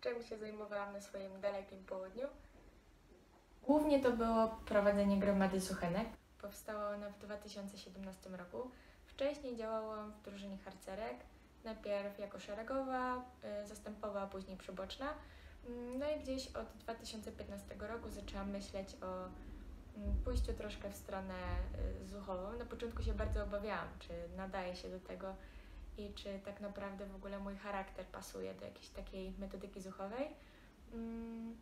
czym się zajmowałam na swoim dalekim południu. Głównie to było prowadzenie gromady suchenek. Powstała ona w 2017 roku. Wcześniej działałam w drużynie harcerek, najpierw jako szeregowa, y, zastępowa, a później przyboczna. Mm, No i gdzieś od 2015 roku zaczęłam myśleć o mm, pójściu troszkę w stronę y, zuchową. Na początku się bardzo obawiałam, czy nadaje się do tego i czy tak naprawdę w ogóle mój charakter pasuje do jakiejś takiej metodyki zuchowej. Mm,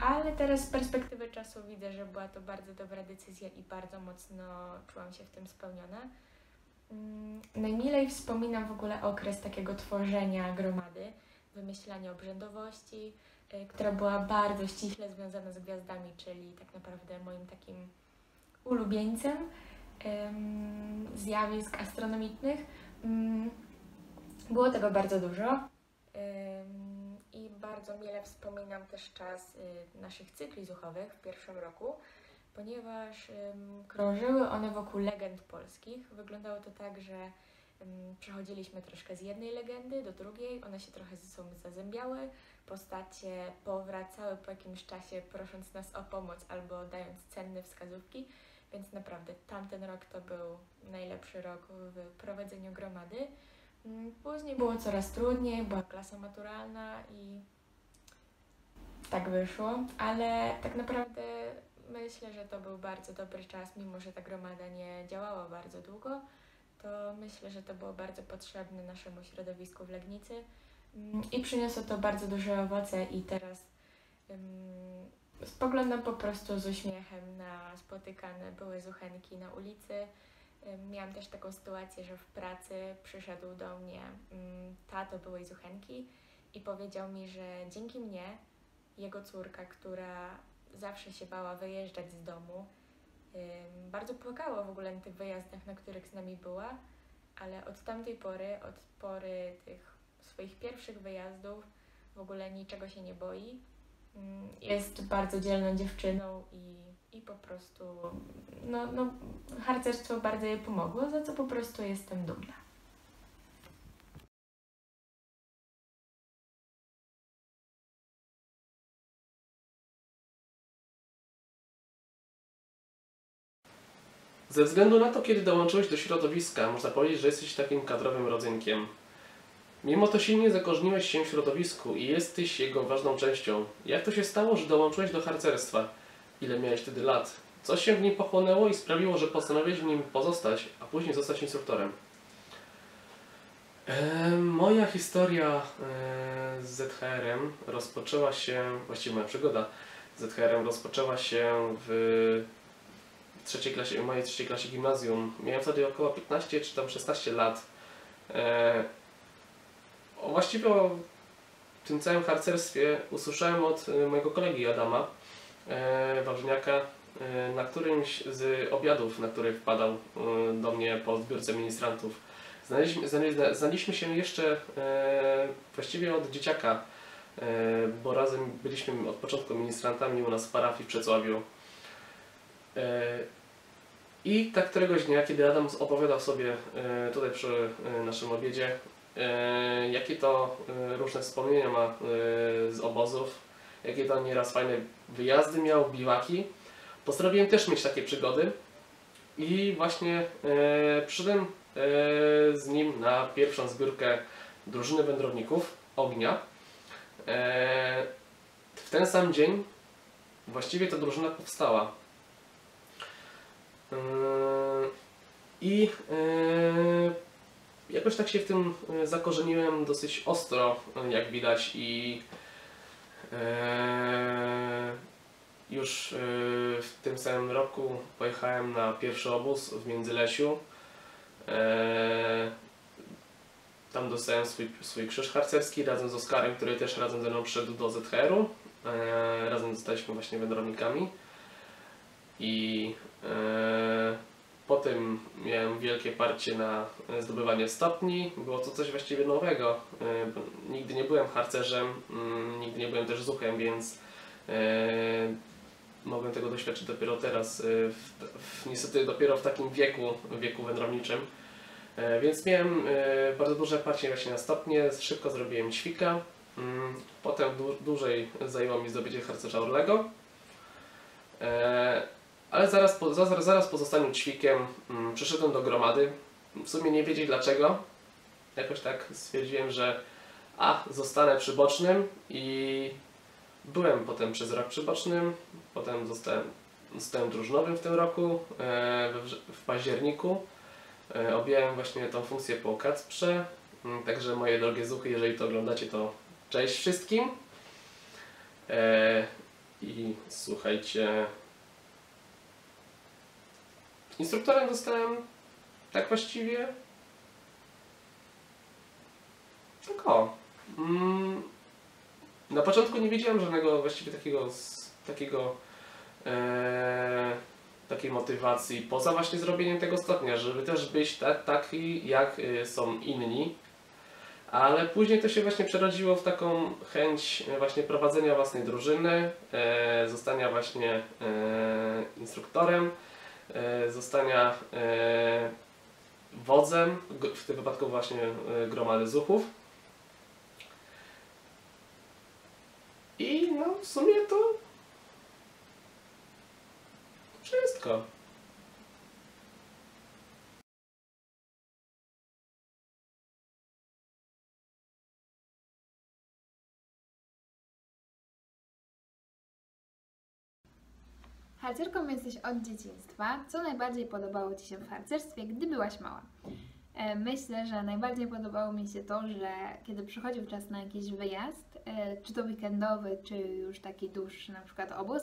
Ale teraz z perspektywy czasu widzę, że była to bardzo dobra decyzja i bardzo mocno czułam się w tym spełniona. Mm, Najmilej wspominam w ogóle okres takiego tworzenia gromady, wymyślania obrzędowości, y, która była bardzo ściśle związana z gwiazdami, czyli tak naprawdę moim takim ulubieńcem em, zjawisk astronomicznych. Było tego bardzo dużo i bardzo mile wspominam też czas y, naszych cykli zuchowych w pierwszym roku, ponieważ krążyły one wokół legend polskich. Wyglądało to tak, że przechodziliśmy troszkę z jednej legendy do drugiej, one się trochę ze sobą zazębiały, postacie powracały po jakimś czasie prosząc nas o pomoc albo dając cenne wskazówki, więc naprawdę tamten rok to był najlepszy rok w prowadzeniu gromady. Mm, Później było coraz trudniej, była klasa maturalna i tak wyszło, ale tak naprawdę myślę, że to był bardzo dobry czas, mimo że ta gromada nie działała bardzo długo, to myślę, że to było bardzo potrzebne naszemu środowisku w Legnicy Mm, i przyniosło to bardzo duże owoce i teraz um, spoglądam po prostu z uśmiechem na spotykane były zuchenki na ulicy. Miałam też taką sytuację, że w pracy przyszedł do mnie mm, tato byłej zuchenki i powiedział mi, że dzięki mnie jego córka, która zawsze się bała wyjeżdżać z domu, bardzo płakała w ogóle na tych wyjazdach, na których z nami była, ale od tamtej pory, od pory tych swoich pierwszych wyjazdów w ogóle niczego się nie boi. Mm, Jest bardzo dzielną dziewczyną i, i po prostu no, no, harcerstwo bardzo jej pomogło, za co po prostu jestem dumna. Ze względu na to, kiedy dołączyłeś do środowiska, można powiedzieć, że jesteś takim kadrowym rodzynkiem. Mimo to silnie zakorzeniłeś się w środowisku i jesteś jego ważną częścią. Jak to się stało, że dołączyłeś do harcerstwa? Ile miałeś wtedy lat? Co się w nim pochłonęło i sprawiło, że postanowiłeś w nim pozostać, a później zostać instruktorem? E, moja historia e, z ZHR-em rozpoczęła się, właściwie moja przygoda z ZHR-em rozpoczęła się w trzeciej klasie, w mojej trzeciej klasie gimnazjum. Miałem wtedy około 15 czy tam 16 lat. E, o, właściwie o tym całym harcerstwie usłyszałem od e, mojego kolegi Adama e, Wawrzyniaka e, na którymś z obiadów, na który wpadał e, do mnie po zbiórce ministrantów. Znaliśmy, znali- znaliśmy się jeszcze właściwie od dzieciaka, bo razem byliśmy od początku ministrantami u nas w parafii w Przecławiu. I tak któregoś dnia, kiedy Adam opowiadał sobie tutaj przy naszym obiedzie, jakie to różne wspomnienia ma z obozów, jakie to nieraz fajne wyjazdy miał, biwaki, postanowiłem też mieć takie przygody i właśnie e, przyszedłem e, z nim na pierwszą zbiórkę drużyny wędrowników Ognia. E, w ten sam dzień właściwie ta drużyna powstała. Yy, I yy, jakoś tak się w tym yy, zakorzeniłem dosyć ostro, yy, jak widać, i już yy, w tym samym roku pojechałem na pierwszy obóz w Międzylesiu. Yy, Tam dostałem swój, swój krzyż harcerski razem z Oskarem, który też razem ze mną przyszedł do ZHR-u. Razem zostaliśmy właśnie wędrownikami. I potem miałem wielkie parcie na e, zdobywanie stopni. Było to coś właściwie nowego. E, nigdy nie byłem harcerzem, mm, nigdy nie byłem też zuchem, więc e, mogłem tego doświadczyć dopiero teraz, niestety dopiero w takim wieku, wieku wędrowniczym. Więc miałem bardzo duże parcie właśnie na stopnie, szybko zrobiłem ćwika. Mm, Potem dłu- dłużej zajęło mi zdobycie harcerza Orlego. Ale zaraz po, zaraz, zaraz zostaniu ćwikiem mm, przyszedłem do gromady. W sumie nie wiedzieć dlaczego. Jakoś tak stwierdziłem, że a, zostanę przybocznym i byłem potem przez rok przybocznym. Potem zostałem, zostałem drużynowym w tym roku, e, wrze- w październiku. E, Objąłem właśnie tą funkcję po Kacprze. Mm, Także moje drogie zuchy, jeżeli to oglądacie, to cześć wszystkim. E, I słuchajcie. Instruktorem zostałem tak właściwie. Tak o. Mm, na początku nie wiedziałem żadnego właściwie takiego, takiego e, takiej motywacji, poza właśnie zrobieniem tego stopnia, żeby też być ta, taki jak y, są inni. Ale później to się właśnie przerodziło w taką chęć e, właśnie prowadzenia własnej drużyny, e, zostania właśnie e, instruktorem, zostania e, wodzem, w tym wypadku właśnie e, gromady zuchów. I no w sumie to wszystko. Harcerką jesteś od dzieciństwa. Co najbardziej podobało Ci się w harcerstwie, gdy byłaś mała? E, Myślę, że najbardziej podobało mi się to, że kiedy przychodził czas na jakiś wyjazd, e, czy to weekendowy, czy już taki dłuższy, na przykład obóz,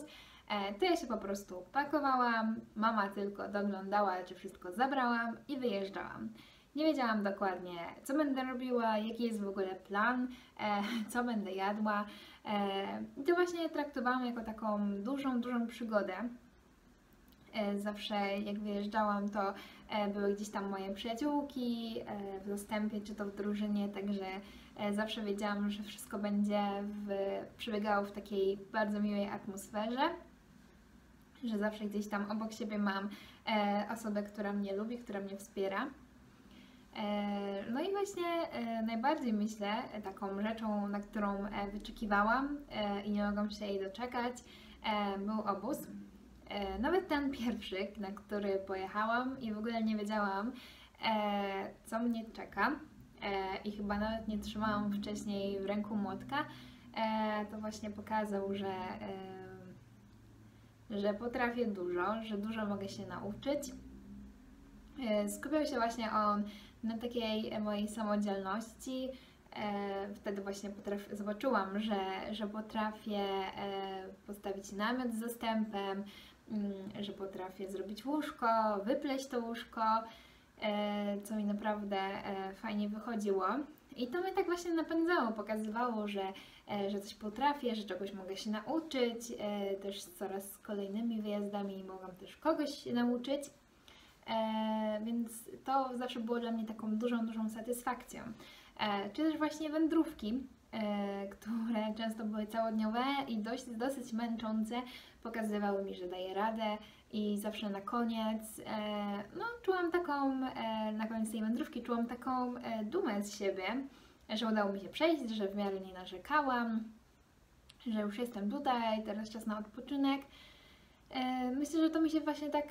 e, to ja się po prostu pakowałam, mama tylko doglądała, czy wszystko zabrałam i wyjeżdżałam. Nie wiedziałam dokładnie, co będę robiła, jaki jest w ogóle plan, co będę jadła. E, I to właśnie traktowałam jako taką dużą, dużą przygodę. E, Zawsze jak wyjeżdżałam, to e, były gdzieś tam moje przyjaciółki e, w zastępie czy to w drużynie, także e, zawsze wiedziałam, że wszystko będzie w, przebiegało w takiej bardzo miłej atmosferze, że zawsze gdzieś tam obok siebie mam e, osobę, która mnie lubi, która mnie wspiera. E, No i właśnie e, najbardziej myślę, e, taką rzeczą, na którą wyczekiwałam i nie mogłam się jej doczekać, był obóz. Nawet ten pierwszy, na który pojechałam i w ogóle nie wiedziałam, co mnie czeka. I chyba nawet nie trzymałam wcześniej w ręku młotka. To właśnie pokazał, że, że potrafię dużo, że dużo mogę się nauczyć. Skupiał się właśnie on na takiej mojej samodzielności. E, wtedy właśnie potraf- zobaczyłam, że, że potrafię e, postawić namiot z zastępem, mm, że potrafię zrobić łóżko, wypleść to łóżko, e, co mi naprawdę fajnie wychodziło. I to mnie tak właśnie napędzało, pokazywało, że, że coś potrafię, że czegoś mogę się nauczyć. Też z coraz kolejnymi wyjazdami mogłam też kogoś nauczyć. E, więc to zawsze było dla mnie taką dużą, dużą satysfakcją. E, czy też właśnie wędrówki, e, które często były całodniowe i dość, dosyć męczące, pokazywały mi, że daję radę i zawsze na koniec, no czułam taką, na koniec tej wędrówki czułam taką dumę z siebie, że udało mi się przejść, że w miarę nie narzekałam, że już jestem tutaj, teraz czas na odpoczynek. Myślę, że to mi się właśnie tak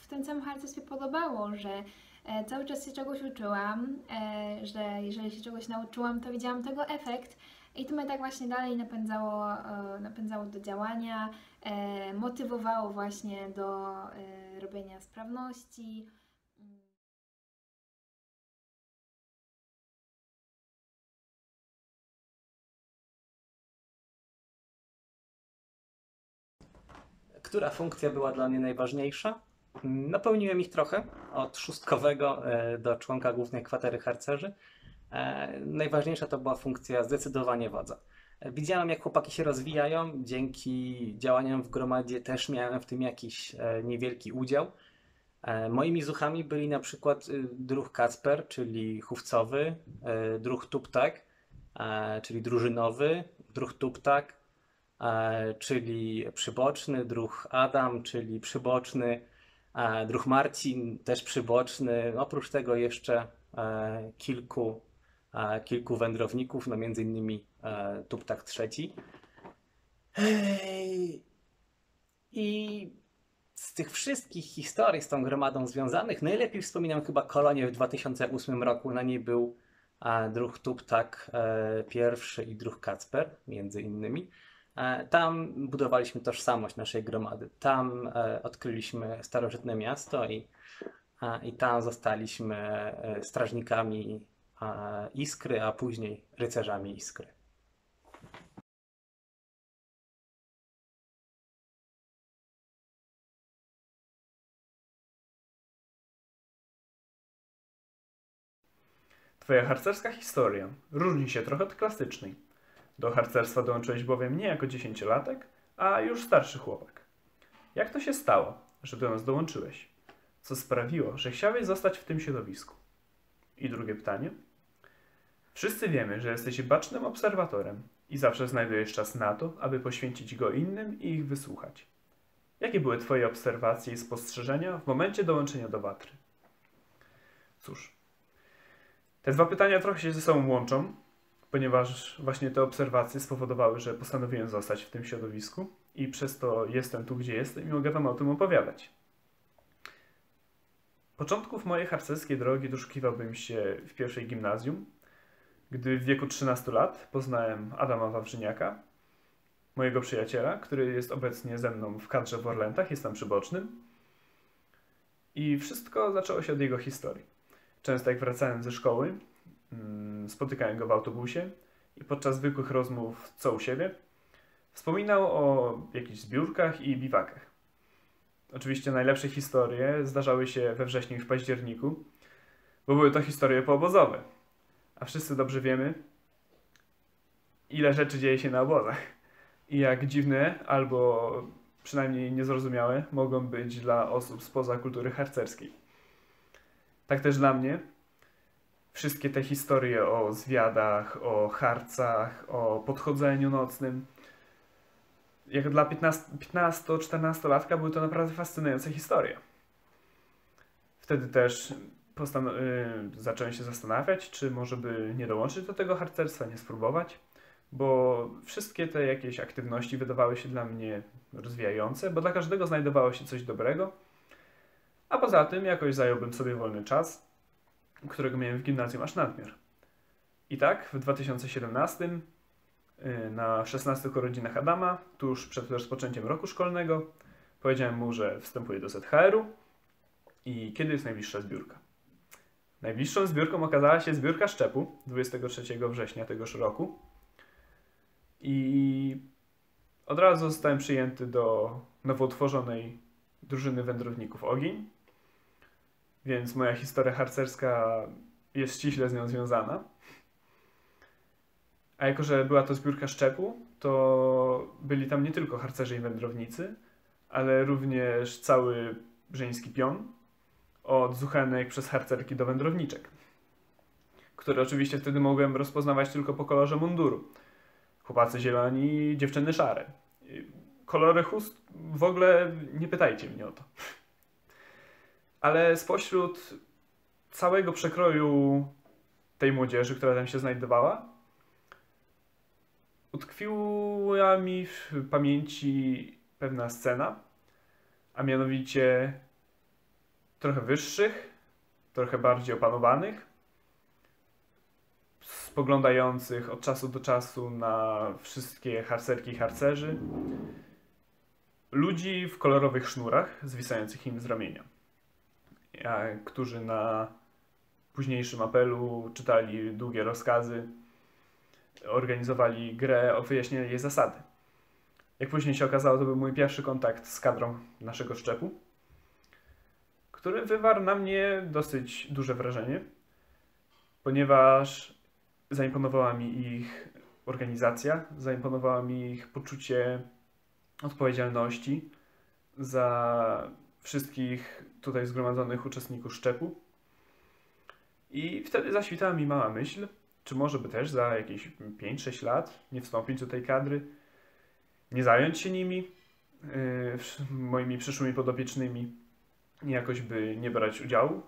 w tym całym harcerstwie podobało, że e, cały czas się czegoś uczyłam, e, że jeżeli się czegoś nauczyłam, to widziałam tego efekt i to mnie tak właśnie dalej napędzało, e, napędzało do działania, e, motywowało właśnie do e, robienia sprawności. Która funkcja była dla mnie najważniejsza? Napełniłem ich trochę, od szóstkowego e, do członka głównej kwatery harcerzy. E, Najważniejsza to była funkcja zdecydowanie wodza. E, Widziałem, jak chłopaki się rozwijają, dzięki działaniom w gromadzie też miałem w tym jakiś niewielki udział. Moimi zuchami byli na przykład y, druh Kacper, czyli chówcowy, druh Tuptak, czyli drużynowy, druh Tuptak, czyli przyboczny, druh Adam, czyli przyboczny, e, druh Marcin, też przyboczny. Oprócz tego jeszcze e, kilku e, kilku wędrowników, no między innymi e, Tuptak III. I z tych wszystkich historii z tą gromadą związanych, najlepiej wspominam chyba kolonię w 2008 roku. Na niej był e, druh Tuptak e, pierwszy i druh Kacper, między innymi. E, Tam budowaliśmy tożsamość naszej gromady. Tam e, odkryliśmy starożytne miasto i, i tam zostaliśmy e, strażnikami Iskry, a później rycerzami Iskry. Twoja harcerska historia różni się trochę od klasycznej. Do harcerstwa dołączyłeś bowiem nie jako dziesięciolatek, a już starszy chłopak. Jak to się stało, że do nas dołączyłeś? Co sprawiło, że chciałeś zostać w tym środowisku? I drugie pytanie. Wszyscy wiemy, że jesteś bacznym obserwatorem i zawsze znajdujesz czas na to, aby poświęcić go innym i ich wysłuchać. Jakie były Twoje obserwacje i spostrzeżenia w momencie dołączenia do Watry? Cóż, te dwa pytania trochę się ze sobą łączą, ponieważ właśnie te obserwacje spowodowały, że postanowiłem zostać w tym środowisku i przez to jestem tu, gdzie jestem i mogę Wam o tym opowiadać. Początków mojej harcerskiej drogi doszukiwałbym się w pierwszej gimnazjum, gdy w wieku 13 lat poznałem Adama Wawrzyniaka, mojego przyjaciela, który jest obecnie ze mną w kadrze w Orlętach, jest tam przybocznym. I wszystko zaczęło się od jego historii. Często jak wracałem ze szkoły, spotykałem go w autobusie i podczas zwykłych rozmów co u siebie wspominał o jakichś zbiórkach i biwakach. Oczywiście najlepsze historie zdarzały się we wrześniu i w październiku, bo były to historie poobozowe. A wszyscy dobrze wiemy, ile rzeczy dzieje się na obozach. I jak dziwne albo przynajmniej niezrozumiałe mogą być dla osób spoza kultury harcerskiej. Tak też dla mnie wszystkie te historie o zwiadach, o harcach, o podchodzeniu nocnym. Jak dla 15-14 latka były to naprawdę fascynujące historie. Wtedy też postan- y, zacząłem się zastanawiać, czy może by nie dołączyć do tego harcerstwa, nie spróbować, bo wszystkie te jakieś aktywności wydawały się dla mnie rozwijające, bo dla każdego znajdowało się coś dobrego. A poza tym jakoś zająłbym sobie wolny czas, którego miałem w gimnazjum aż nadmiar. I tak w 2017 y, na 16 urodzinach Adama, tuż przed rozpoczęciem roku szkolnego, powiedziałem mu, że wstępuję do ZHR-u i kiedy jest najbliższa zbiórka. Najbliższą zbiórką okazała się zbiórka szczepu 23 września tegoż roku. I od razu zostałem przyjęty do nowo utworzonej drużyny wędrowników Ogień, więc moja historia harcerska jest ściśle z nią związana. A jako, że była to zbiórka szczepu, to byli tam nie tylko harcerze i wędrownicy, ale również cały żeński pion, od zuchenek przez harcerki do wędrowniczek, które oczywiście wtedy mogłem rozpoznawać tylko po kolorze munduru. Chłopacy zieloni, dziewczyny szare. Kolory chust w ogóle nie pytajcie mnie o to. Ale spośród całego przekroju tej młodzieży, która tam się znajdowała, utkwiła mi w pamięci pewna scena, a mianowicie trochę wyższych, trochę bardziej opanowanych, spoglądających od czasu do czasu na wszystkie harcerki i harcerzy, ludzi w kolorowych sznurach zwisających im z ramienia, którzy na późniejszym apelu czytali długie rozkazy, organizowali grę o wyjaśnienie jej zasady. Jak później się okazało, to był mój pierwszy kontakt z kadrą naszego szczepu, który wywarł na mnie dosyć duże wrażenie, ponieważ zaimponowała mi ich organizacja, zaimponowała mi ich poczucie odpowiedzialności za wszystkich tutaj zgromadzonych uczestników szczepu. I wtedy zaświtała mi mała myśl, czy może by też za jakieś 5-6 lat nie wstąpić do tej kadry, nie zająć się nimi, yy, moimi przyszłymi podopiecznymi, jakoś by nie brać udziału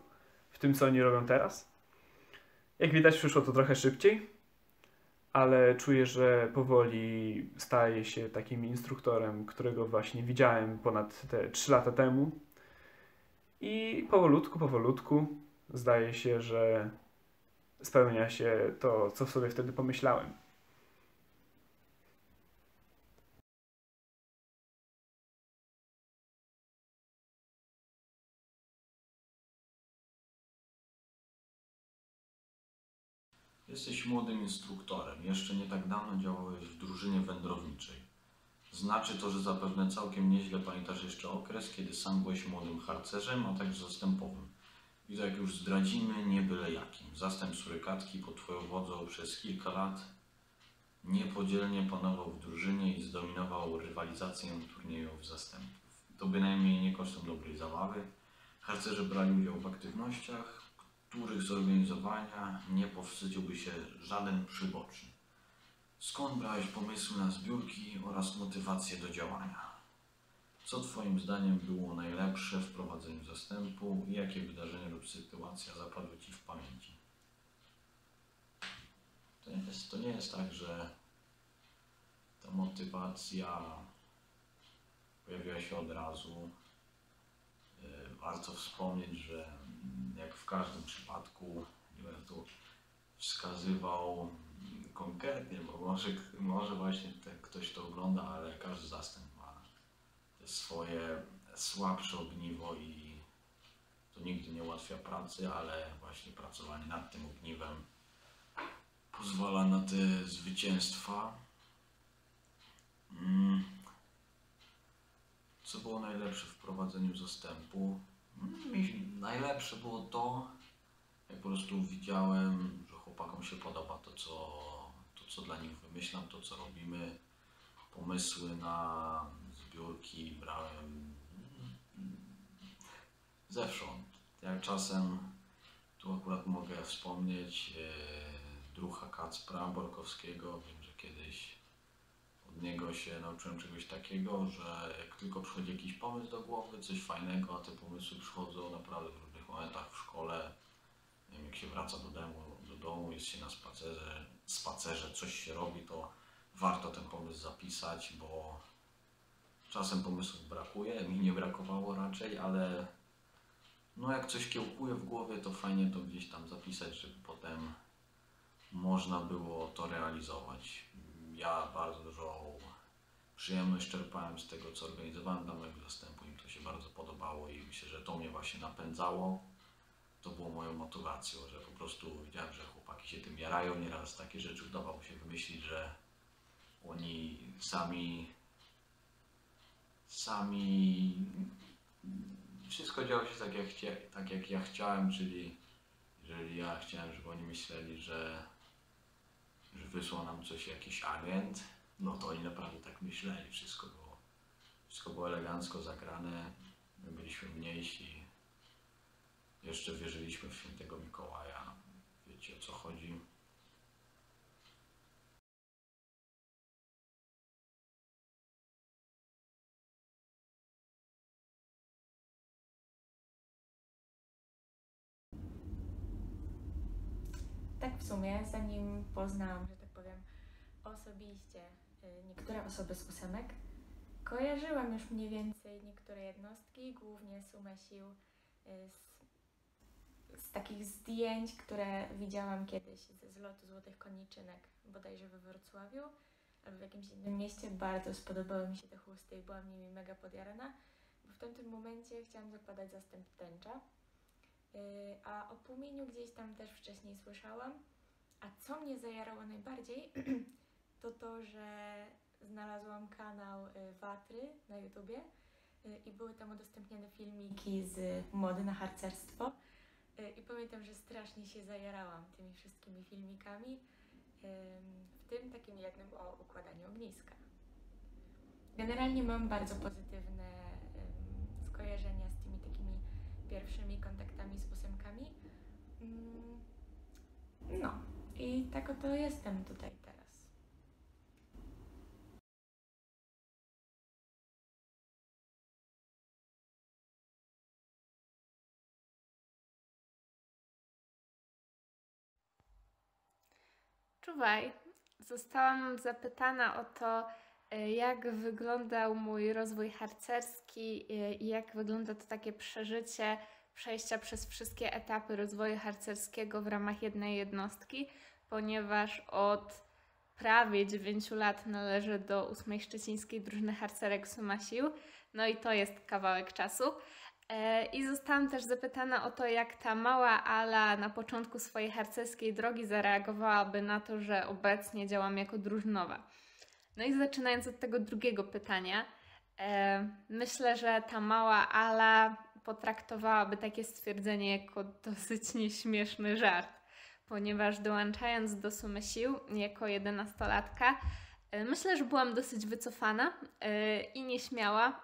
w tym, co oni robią teraz. Jak widać, przyszło to trochę szybciej, ale czuję, że powoli staję się takim instruktorem, którego właśnie widziałem ponad te 3 lata temu. I powolutku, powolutku zdaje się, że spełnia się to, co sobie wtedy pomyślałem. Jesteś młodym instruktorem. Jeszcze nie tak dawno działałeś w drużynie wędrowniczej. Znaczy to, że zapewne całkiem nieźle pamiętasz jeszcze okres, kiedy sam byłeś młodym harcerzem, a także zastępowym. I tak już zdradzimy, nie byle jakim. Zastęp surykatki pod twoją wodzą przez kilka lat niepodzielnie panował w drużynie i zdominował rywalizację turniejów zastępów. To bynajmniej nie kosztem dobrej zabawy. Harcerze brali udział w aktywnościach, których zorganizowania nie powstydziłby się żaden przyboczny. Skąd brałeś pomysły na zbiórki oraz motywację do działania? Co Twoim zdaniem było najlepsze w prowadzeniu zastępu i jakie wydarzenie lub sytuacja zapadły Ci w pamięci? To jest, to nie jest tak, że ta motywacja pojawiła się od razu. Yy, Warto wspomnieć, że jak w każdym przypadku nie będę tu wskazywał konkretnie, bo może, może właśnie ktoś to ogląda, ale każdy zastęp ma swoje słabsze ogniwo i to nigdy nie ułatwia pracy, ale właśnie pracowanie nad tym ogniwem pozwala na te zwycięstwa. Mm. Co było najlepsze w prowadzeniu zastępu? Mm, najlepsze było to, jak po prostu widziałem, chłopakom się podoba to, co, to, co dla nich wymyślam, to, co robimy. Pomysły na zbiórki brałem zewsząd. Jak czasem, tu akurat mogę wspomnieć, e, druha Kacpra Borkowskiego. Wiem, że kiedyś od niego się nauczyłem czegoś takiego, że jak tylko przychodzi jakiś pomysł do głowy, coś fajnego, a te pomysły przychodzą naprawdę w różnych momentach w szkole, nie wiem, jak się wraca do domu, do domu jest się na spacerze, spacerze, coś się robi, to warto ten pomysł zapisać, bo czasem pomysłów brakuje, mi nie brakowało raczej, ale no jak coś kiełkuje w głowie, to fajnie to gdzieś tam zapisać, żeby potem można było to realizować. Ja bardzo dużo przyjemność czerpałem z tego, co organizowałem dla mojego zastępu. Im to się bardzo podobało i myślę, że to mnie właśnie napędzało. To było moją motywacją, że po prostu widziałem, że chłopaki się tym jarają. Nieraz takie rzeczy udawało się wymyślić, że oni sami sami wszystko działo się tak jak, tak jak ja chciałem, czyli jeżeli ja chciałem, żeby oni myśleli, że, że wysłał nam coś jakiś agent, no to oni naprawdę tak myśleli. Wszystko było, wszystko było elegancko zagrane. My byliśmy mniejsi. Jeszcze wierzyliśmy w świętego Mikołaja. Wiecie o co chodzi. Tak w sumie, zanim poznałam, że tak powiem, osobiście y, niektóre osoby z ósemek, kojarzyłam już mniej więcej niektóre jednostki, głównie sumę sił y, z, z takich zdjęć, które widziałam kiedyś ze zlotu Złotych Koniczynek, bodajże we Wrocławiu albo w jakimś innym mieście. Bardzo spodobały mi się te chusty i byłam nimi mega podjarana, bo w tamtym momencie chciałam zakładać zastęp tęcza. Yy, A o płomieniu gdzieś tam też wcześniej słyszałam. A co mnie zajarało najbardziej, to to, że znalazłam kanał y, Watry na YouTubie y, i były tam udostępniane filmiki z mody na harcerstwo. Y, I pamiętam, że strasznie się zajarałam tymi wszystkimi filmikami, w tym takim jednym o układaniu ogniska. Generalnie mam bardzo pozytywne skojarzenia z tymi takimi pierwszymi kontaktami z ósemkami. Mm, No i tak oto jestem tutaj teraz. Czuwaj, zostałam zapytana o to, y, jak wyglądał mój rozwój harcerski y, i jak wygląda to takie przeżycie przejścia przez wszystkie etapy rozwoju harcerskiego w ramach jednej jednostki, ponieważ od prawie 9 lat należę do ósmej szczecińskiej drużyny harcerek Suma Sił, no i to jest kawałek czasu. E, I zostałam też zapytana o to, jak ta mała Ala na początku swojej harcerskiej drogi zareagowałaby na to, że obecnie działam jako drużynowa. No i zaczynając od tego drugiego pytania, e, myślę, że ta mała Ala potraktowałaby takie stwierdzenie jako dosyć nieśmieszny żart, ponieważ dołączając do sumy sił jako jedenastolatka, e, myślę, że byłam dosyć wycofana i nieśmiała.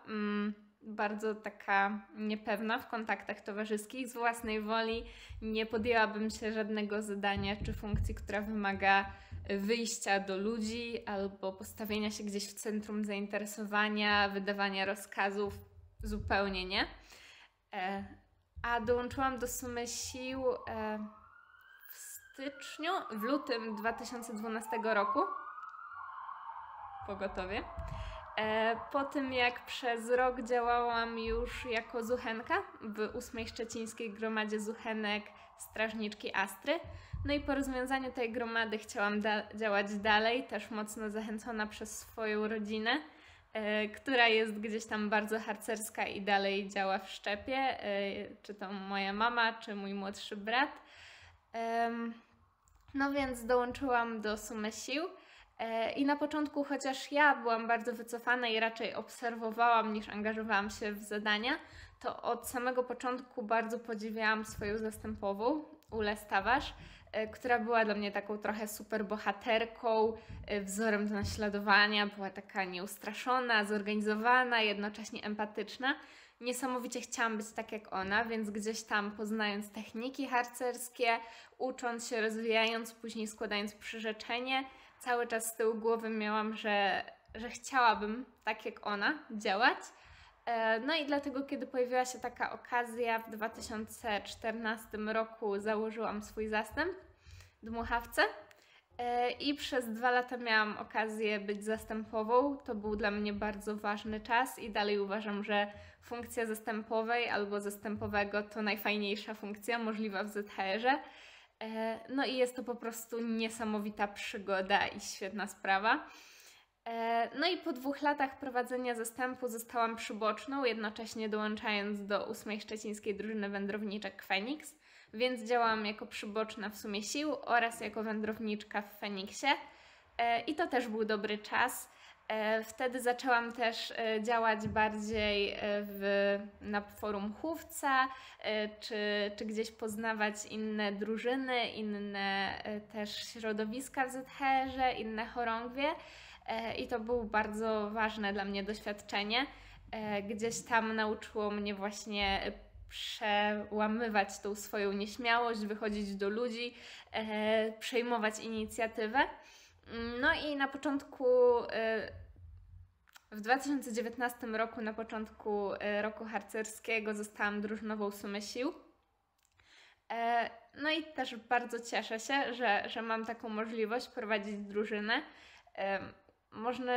Bardzo taka niepewna w kontaktach towarzyskich. Z własnej woli nie podjęłabym się żadnego zadania czy funkcji, która wymaga wyjścia do ludzi albo postawienia się gdzieś w centrum zainteresowania, wydawania rozkazów. Zupełnie nie. E, a dołączyłam do sumy sił e, w styczniu, w lutym 2012 roku. Pogotowie. E, po tym jak przez rok działałam już jako zuchenka w ósmej szczecińskiej gromadzie zuchenek Strażniczki Astry. No i po rozwiązaniu tej gromady chciałam da działać dalej, też mocno zachęcona przez swoją rodzinę, e, która jest gdzieś tam bardzo harcerska i dalej działa w szczepie, e, czy to moja mama, czy mój młodszy brat. no więc dołączyłam do sumy sił. E, I na początku, chociaż ja byłam bardzo wycofana i raczej obserwowałam niż angażowałam się w zadania, to od samego początku bardzo podziwiałam swoją zastępową, Ulę Stawarz, e, która była dla mnie taką trochę super bohaterką, e, wzorem do naśladowania, była taka nieustraszona, zorganizowana, jednocześnie empatyczna. Niesamowicie chciałam być tak jak ona, więc gdzieś tam poznając techniki harcerskie, ucząc się, rozwijając, później składając przyrzeczenie, cały czas z tyłu głowy miałam, że, że chciałabym tak jak ona działać. E, no i dlatego, kiedy pojawiła się taka okazja, w 2014 roku założyłam swój zastęp dmuchawce e, i przez dwa lata miałam okazję być zastępową. To był dla mnie bardzo ważny czas i dalej uważam, że funkcja zastępowej albo zastępowego to najfajniejsza funkcja możliwa w ZHR-ze. E, no i jest to po prostu niesamowita przygoda i świetna sprawa. E, no i po dwóch latach prowadzenia zastępu zostałam przyboczną, jednocześnie dołączając do ósmej szczecińskiej drużyny wędrowniczek Phoenix, więc działałam jako przyboczna w sumie sił oraz jako wędrowniczka w Feniksie. E, I to też był dobry czas. E, wtedy zaczęłam też e, działać bardziej e, w, na forum chówca, czy, czy gdzieś poznawać inne drużyny, inne też środowiska w ZHR-ze, inne chorągwie. I to było bardzo ważne dla mnie doświadczenie. Gdzieś tam nauczyło mnie właśnie przełamywać tą swoją nieśmiałość, wychodzić do ludzi, przejmować inicjatywę. No i na początku, y, w 2019 roku, na początku y, roku harcerskiego, zostałam drużynową Sumy Sił. E, no i też bardzo cieszę się, że, że mam taką możliwość prowadzić drużynę. E, można,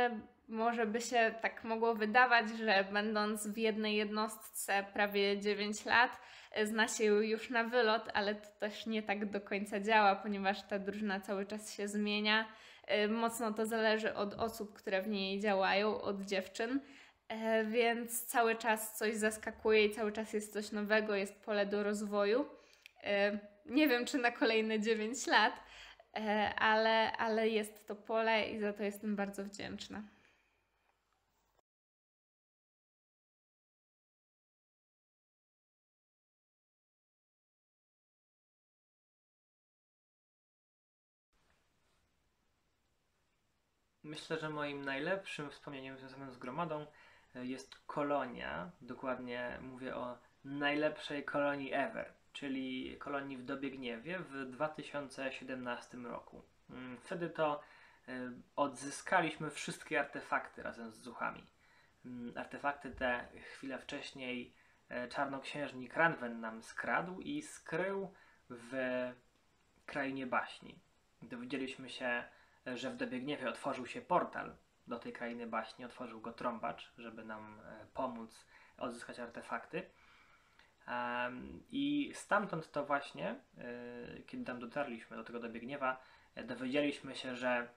może by się tak mogło wydawać, że będąc w jednej jednostce prawie 9 lat, e, zna się już na wylot, ale to też nie tak do końca działa, ponieważ ta drużyna cały czas się zmienia. E, mocno to zależy od osób, które w niej działają, od dziewczyn. E, więc cały czas coś zaskakuje i cały czas jest coś nowego, jest pole do rozwoju. Nie wiem, czy na kolejne 9 lat, E, ale, ale jest to pole i za to jestem bardzo wdzięczna. Myślę, że moim najlepszym wspomnieniem związanym z gromadą e, jest kolonia. Dokładnie mówię o najlepszej kolonii ever czyli kolonii w Dobiegniewie w 2017 roku. Mm, wtedy to e, odzyskaliśmy wszystkie artefakty razem z zuchami. Mm, artefakty te chwilę wcześniej e, czarnoksiężnik Ranwen nam skradł i skrył w krainie baśni. dowiedzieliśmy się, że w Dobiegniewie otworzył się portal do tej krainy baśni, otworzył go trąbacz, żeby nam e, pomóc odzyskać artefakty. I stamtąd to właśnie, e, kiedy tam dotarliśmy do tego Dobiegniewa, e, dowiedzieliśmy się, że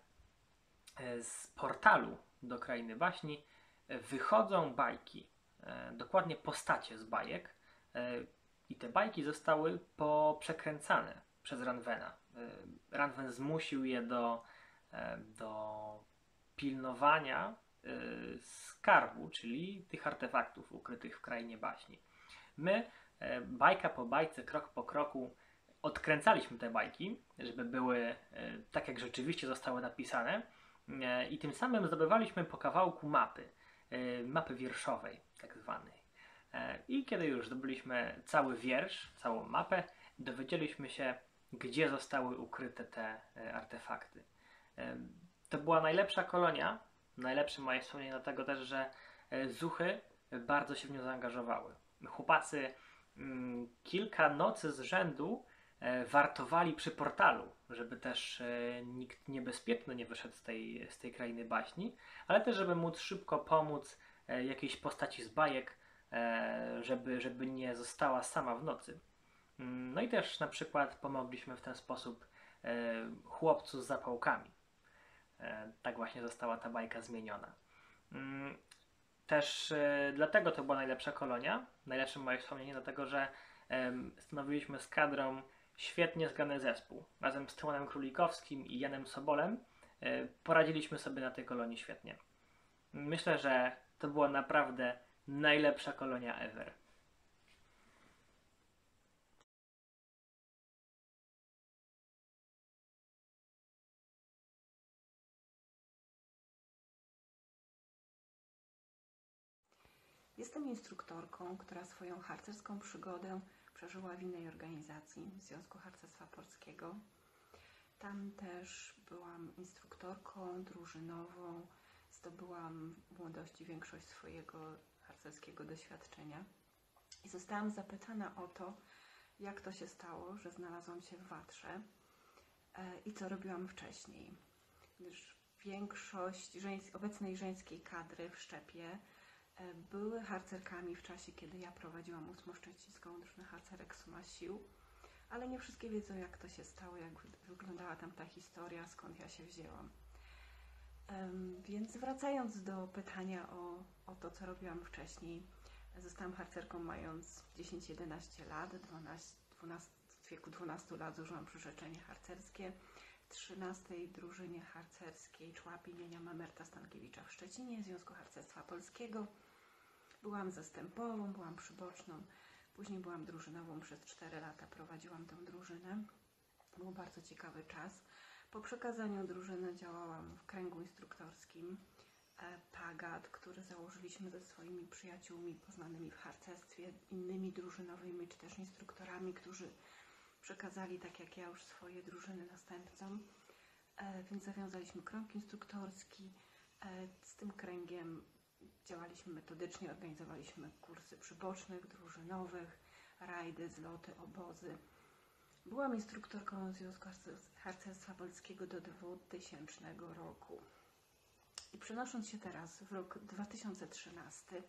z portalu do krainy baśni wychodzą bajki, dokładnie postacie z bajek. I te bajki zostały poprzekręcane przez Ranwena. Ranwen zmusił je do, do pilnowania e, skarbu, czyli tych artefaktów ukrytych w krainie baśni. My, e, bajka po bajce, krok po kroku, odkręcaliśmy te bajki, żeby były e, tak, jak rzeczywiście zostały napisane, e, i tym samym zdobywaliśmy po kawałku mapy, e, mapy wierszowej, tak zwanej. E, I kiedy już zdobyliśmy cały wiersz, całą mapę, dowiedzieliśmy się, gdzie zostały ukryte te e, artefakty. To była najlepsza kolonia, najlepsze moje wspomnienie, dlatego też, że e, zuchy bardzo się w nią zaangażowały. Chłopacy mm, kilka nocy z rzędu e, wartowali przy portalu, żeby też e, nikt niebezpieczny nie wyszedł z tej, z tej krainy baśni, ale też, żeby móc szybko pomóc jakiejś postaci z bajek, żeby, żeby nie została sama w nocy. Mm, No i też na przykład pomogliśmy w ten sposób chłopcu z zapałkami. E, Tak właśnie została ta bajka zmieniona. Mm, Też e, dlatego to była najlepsza kolonia, najlepsze moje wspomnienie, dlatego że stanowiliśmy z kadrą świetnie zgrany zespół. Razem z Tymonem Królikowskim i Janem Sobolem e, poradziliśmy sobie na tej kolonii świetnie. Myślę, że to była naprawdę najlepsza kolonia ever. Jestem instruktorką, która swoją harcerską przygodę przeżyła w innej organizacji, Związku Harcerstwa Polskiego. Tam też byłam instruktorką drużynową, zdobyłam w młodości większość swojego harcerskiego doświadczenia i zostałam zapytana o to, jak to się stało, że znalazłam się w Watrze e, i co robiłam wcześniej. Gdyż większość żeńs- obecnej żeńskiej kadry w Szczepie były harcerkami w czasie, kiedy ja prowadziłam ósmoszczecińską drużynę harcerek Suma Sił, ale nie wszystkie wiedzą, jak to się stało, jak wy- wyglądała tam ta historia, skąd ja się wzięłam. Więc wracając do pytania o, o to, co robiłam wcześniej, zostałam harcerką mając 10-11 lat, 12, 12, w wieku 12 lat zużyłam przyrzeczenie harcerskie, w 13 drużynie harcerskiej człap imienia Mamerta Stankiewicza w Szczecinie, Związku Harcerstwa Polskiego. Byłam zastępową, byłam przyboczną, później byłam drużynową przez 4 lata, prowadziłam tę drużynę. Był bardzo ciekawy czas. Po przekazaniu drużyny działałam w kręgu instruktorskim e, PAGAT, który założyliśmy ze swoimi przyjaciółmi poznanymi w harcerstwie, innymi drużynowymi czy też instruktorami, którzy przekazali, tak jak ja, już swoje drużyny następcom. E, Więc zawiązaliśmy krąg instruktorski. E, Z tym kręgiem działaliśmy metodycznie, organizowaliśmy kursy przybocznych, drużynowych, rajdy, zloty, obozy. Byłam instruktorką Związku Harcer- Harcerstwa Polskiego do 2000 roku. I przenosząc się teraz w rok 2013,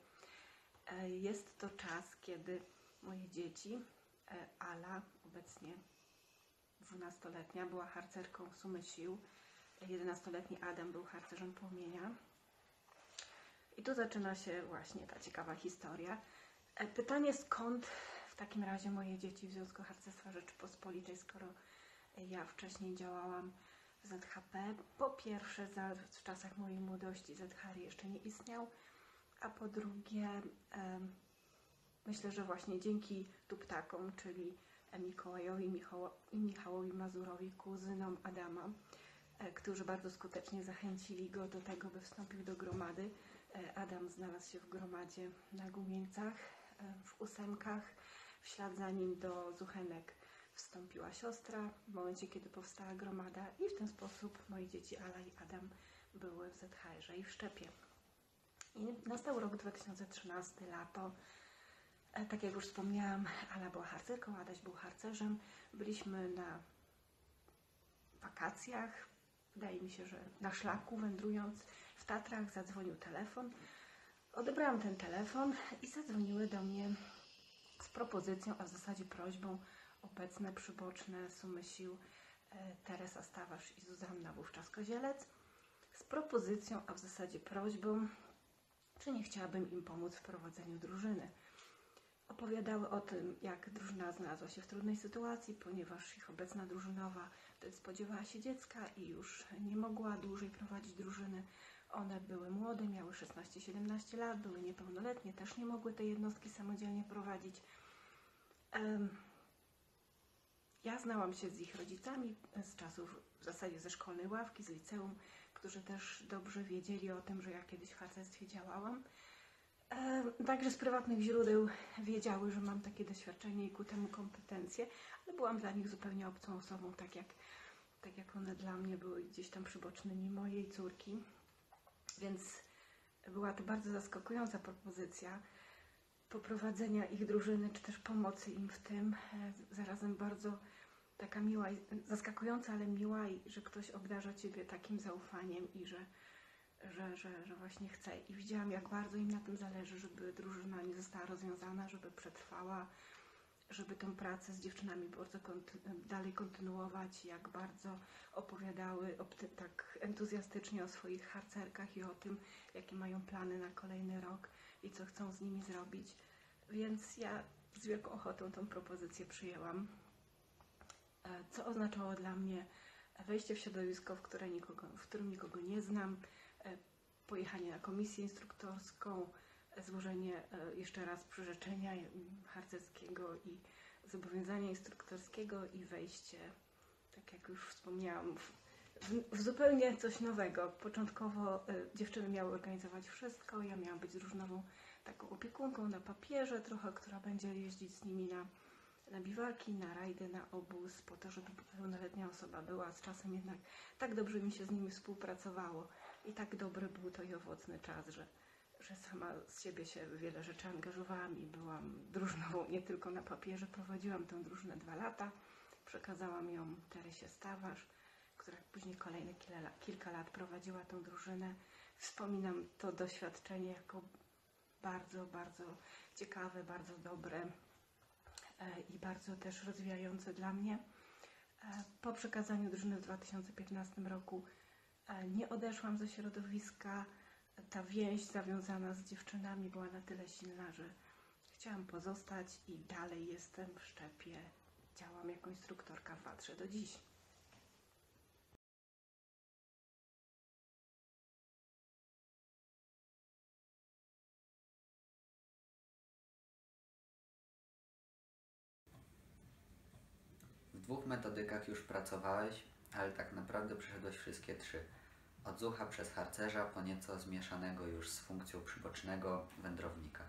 e, jest to czas, kiedy moje dzieci, e, Ala, obecnie 12-letnia, była harcerką Sumy Sił, 11-letni Adam był harcerzem Płomienia. I tu zaczyna się właśnie ta ciekawa historia. E, Pytanie, skąd w takim razie moje dzieci w Związku Harcerstwa Rzeczypospolitej, skoro ja wcześniej działałam w ZHP. Po pierwsze, za, w czasach mojej młodości ZHR jeszcze nie istniał, a po drugie, myślę, że właśnie dzięki Tuptakom, czyli Mikołajowi i Michałowi Mazurowi, kuzynom Adama, e, którzy bardzo skutecznie zachęcili go do tego, by wstąpił do gromady. E, Adam znalazł się w gromadzie na Gumieńcach, e, w ósemkach. W ślad za nim do Zuchenek wstąpiła siostra w momencie, kiedy powstała gromada i w ten sposób moje dzieci Ala i Adam były w ZHR-ze i w Szczepie. I nastał rok 2013, lato. E, Tak jak już wspomniałam, Ala była harcerką, Adaś był harcerzem. Byliśmy na wakacjach, wydaje mi się, że na szlaku wędrując w Tatrach zadzwonił telefon. Odebrałam ten telefon i zadzwoniły do mnie z propozycją, a w zasadzie prośbą obecne przyboczne sumy sił e, Teresa Stawarz i Zuzanna wówczas Kozielec z propozycją, a w zasadzie prośbą, czy nie chciałabym im pomóc w prowadzeniu drużyny. Opowiadały o tym, jak drużyna znalazła się w trudnej sytuacji, ponieważ ich obecna drużynowa spodziewała się dziecka i już nie mogła dłużej prowadzić drużyny. One były młode, miały 16-17 lat, były niepełnoletnie, też nie mogły tej jednostki samodzielnie prowadzić. Ja znałam się z ich rodzicami z czasów w zasadzie ze szkolnej ławki, z liceum, którzy też dobrze wiedzieli o tym, że ja kiedyś w harcerstwie działałam. Także z prywatnych źródeł wiedziały, że mam takie doświadczenie i ku temu kompetencje, ale byłam dla nich zupełnie obcą osobą, tak jak, tak jak one dla mnie były gdzieś tam przybocznymi mojej córki. Więc była to bardzo zaskakująca propozycja poprowadzenia ich drużyny, czy też pomocy im w tym. E, Zarazem bardzo taka miła, zaskakująca, ale miła, że ktoś obdarza Ciebie takim zaufaniem i że, że, że, że właśnie chce. I widziałam, jak bardzo im na tym zależy, żeby drużyna nie została rozwiązana, żeby przetrwała, żeby tą pracę z dziewczynami bardzo konty- dalej kontynuować, jak bardzo opowiadały tak entuzjastycznie o swoich harcerkach i o tym, jakie mają plany na kolejny rok i co chcą z nimi zrobić. Więc ja z wielką ochotą tą propozycję przyjęłam, E, co oznaczało dla mnie wejście w środowisko, w, które nikogo, w którym nikogo nie znam, e, pojechanie na komisję instruktorską, złożenie e, jeszcze raz przyrzeczenia harcerskiego i zobowiązania instruktorskiego i wejście, tak jak już wspomniałam, w, w, zupełnie coś nowego. Początkowo e, dziewczyny miały organizować wszystko, ja miałam być drużynową taką opiekunką na papierze trochę, która będzie jeździć z nimi na, na biwaki, na rajdy, na obóz, po to, żeby pełnoletnia osoba była. Z czasem jednak tak dobrze mi się z nimi współpracowało i tak dobry był to i owocny czas, że, że sama z siebie się w wiele rzeczy angażowałam i byłam drużynową nie tylko na papierze. Prowadziłam tę drużynę dwa lata, przekazałam ją Teresie Stawarz, która później kolejne kilka lat, kilka lat prowadziła tę drużynę. Wspominam to doświadczenie jako bardzo, bardzo ciekawe, bardzo dobre e, i bardzo też rozwijające dla mnie. E, Po przekazaniu drużyny w 2015 roku e, nie odeszłam ze środowiska. Ta więź zawiązana z dziewczynami była na tyle silna, że chciałam pozostać i dalej jestem w szczepie. Działam jako instruktorka w Watrze do dziś. W dwóch metodykach już pracowałeś, ale tak naprawdę przeszedłeś wszystkie trzy. Od zucha przez harcerza po nieco zmieszanego już z funkcją przybocznego wędrownika.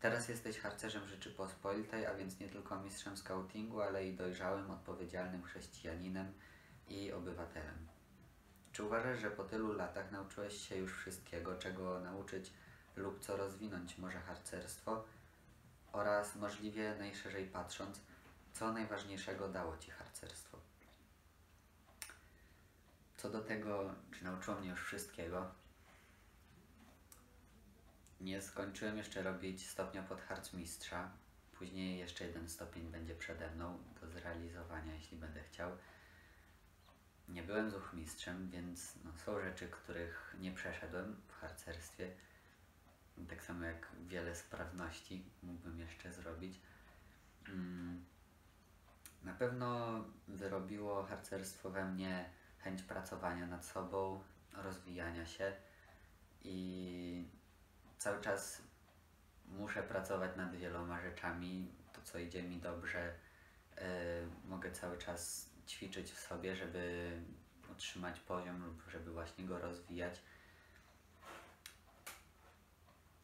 Teraz jesteś harcerzem Rzeczypospolitej, a więc nie tylko mistrzem scoutingu, ale i dojrzałym, odpowiedzialnym chrześcijaninem i obywatelem. Czy uważasz, że po tylu latach nauczyłeś się już wszystkiego, czego nauczyć lub co rozwinąć może harcerstwo oraz możliwie najszerzej patrząc, co najważniejszego dało Ci harcerstwo? Co do tego, czy nauczyło mnie już wszystkiego, nie skończyłem jeszcze robić stopnia podharcmistrza. Później jeszcze jeden stopień będzie przede mną do zrealizowania, jeśli będę chciał. Nie byłem zuchmistrzem, więc no, są rzeczy, których nie przeszedłem w harcerstwie. Tak samo jak wiele sprawności mógłbym jeszcze zrobić. Mm. Na pewno wyrobiło harcerstwo we mnie chęć pracowania nad sobą, rozwijania się i cały czas muszę pracować nad wieloma rzeczami. To, co idzie mi dobrze, yy, mogę cały czas ćwiczyć w sobie, żeby utrzymać poziom lub żeby właśnie go rozwijać.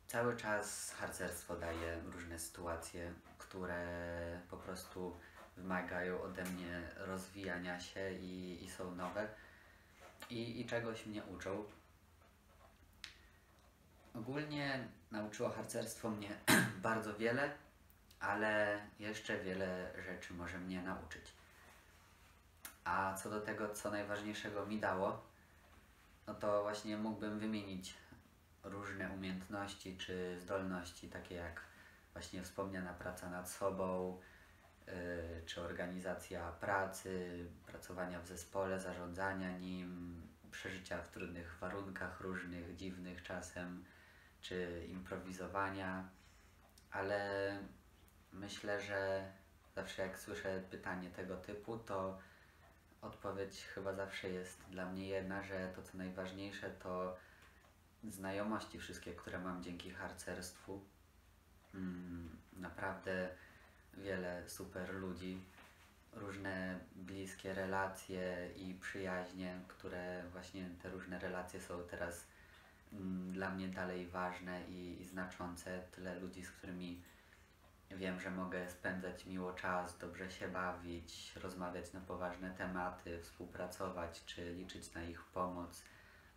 Cały czas harcerstwo daje różne sytuacje, które po prostu wymagają ode mnie rozwijania się i, i są nowe i, i czegoś mnie uczą. Ogólnie nauczyło harcerstwo mnie bardzo wiele, ale jeszcze wiele rzeczy może mnie nauczyć. A co do tego, co najważniejszego mi dało, no to właśnie mógłbym wymienić różne umiejętności czy zdolności, takie jak właśnie wspomniana praca nad sobą, czy organizacja pracy, pracowania w zespole, zarządzania nim, przeżycia w trudnych warunkach, różnych, dziwnych czasem, czy improwizowania, ale myślę, że zawsze jak słyszę pytanie tego typu, to odpowiedź chyba zawsze jest dla mnie jedna, że to co najważniejsze to znajomości wszystkie, które mam dzięki harcerstwu. Mm, naprawdę wiele super ludzi, różne bliskie relacje i przyjaźnie, które właśnie te różne relacje są teraz mm, dla mnie dalej ważne i, i znaczące. Tyle ludzi, z którymi wiem, że mogę spędzać miło czas, dobrze się bawić, rozmawiać na poważne tematy, współpracować, czy liczyć na ich pomoc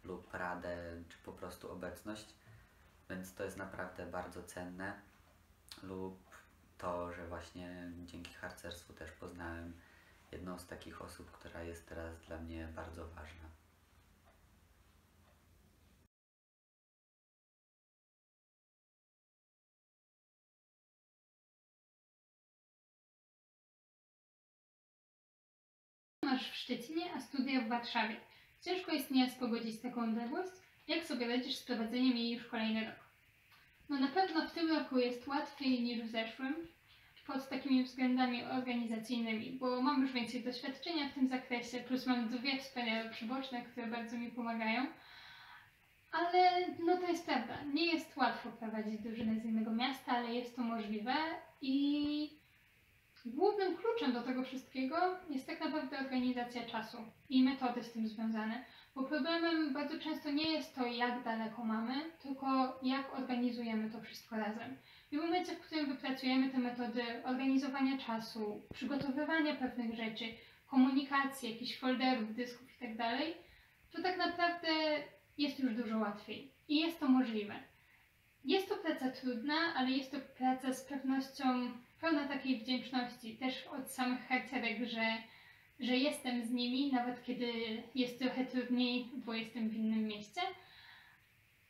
lub radę, czy po prostu obecność. Więc to jest naprawdę bardzo cenne. Lub to, że właśnie dzięki harcerstwu też poznałem jedną z takich osób, która jest teraz dla mnie bardzo ważna. Masz w Szczecinie, a studia w Warszawie. Ciężko jest nieraz pogodzić taką odległość. Jak sobie radzisz z prowadzeniem jej już kolejny rok? No na pewno w tym roku jest łatwiej niż w zeszłym pod takimi względami organizacyjnymi, bo mam już więcej doświadczenia w tym zakresie, plus mam dwie wspaniałe przyboczne, które bardzo mi pomagają. Ale no to jest prawda, nie jest łatwo prowadzić drużynę z innego miasta, ale jest to możliwe i Głównym kluczem do tego wszystkiego jest tak naprawdę organizacja czasu i metody z tym związane, bo problemem bardzo często nie jest to, jak daleko mamy, tylko jak organizujemy to wszystko razem. I w momencie, w którym wypracujemy te metody organizowania czasu, przygotowywania pewnych rzeczy, komunikacji, jakichś folderów, dysków itd., to tak naprawdę jest już dużo łatwiej i jest to możliwe. Jest to praca trudna, ale jest to praca z pewnością pełna takiej wdzięczności też od samych harcerek, że, że jestem z nimi, nawet kiedy jest trochę trudniej, bo jestem w innym mieście.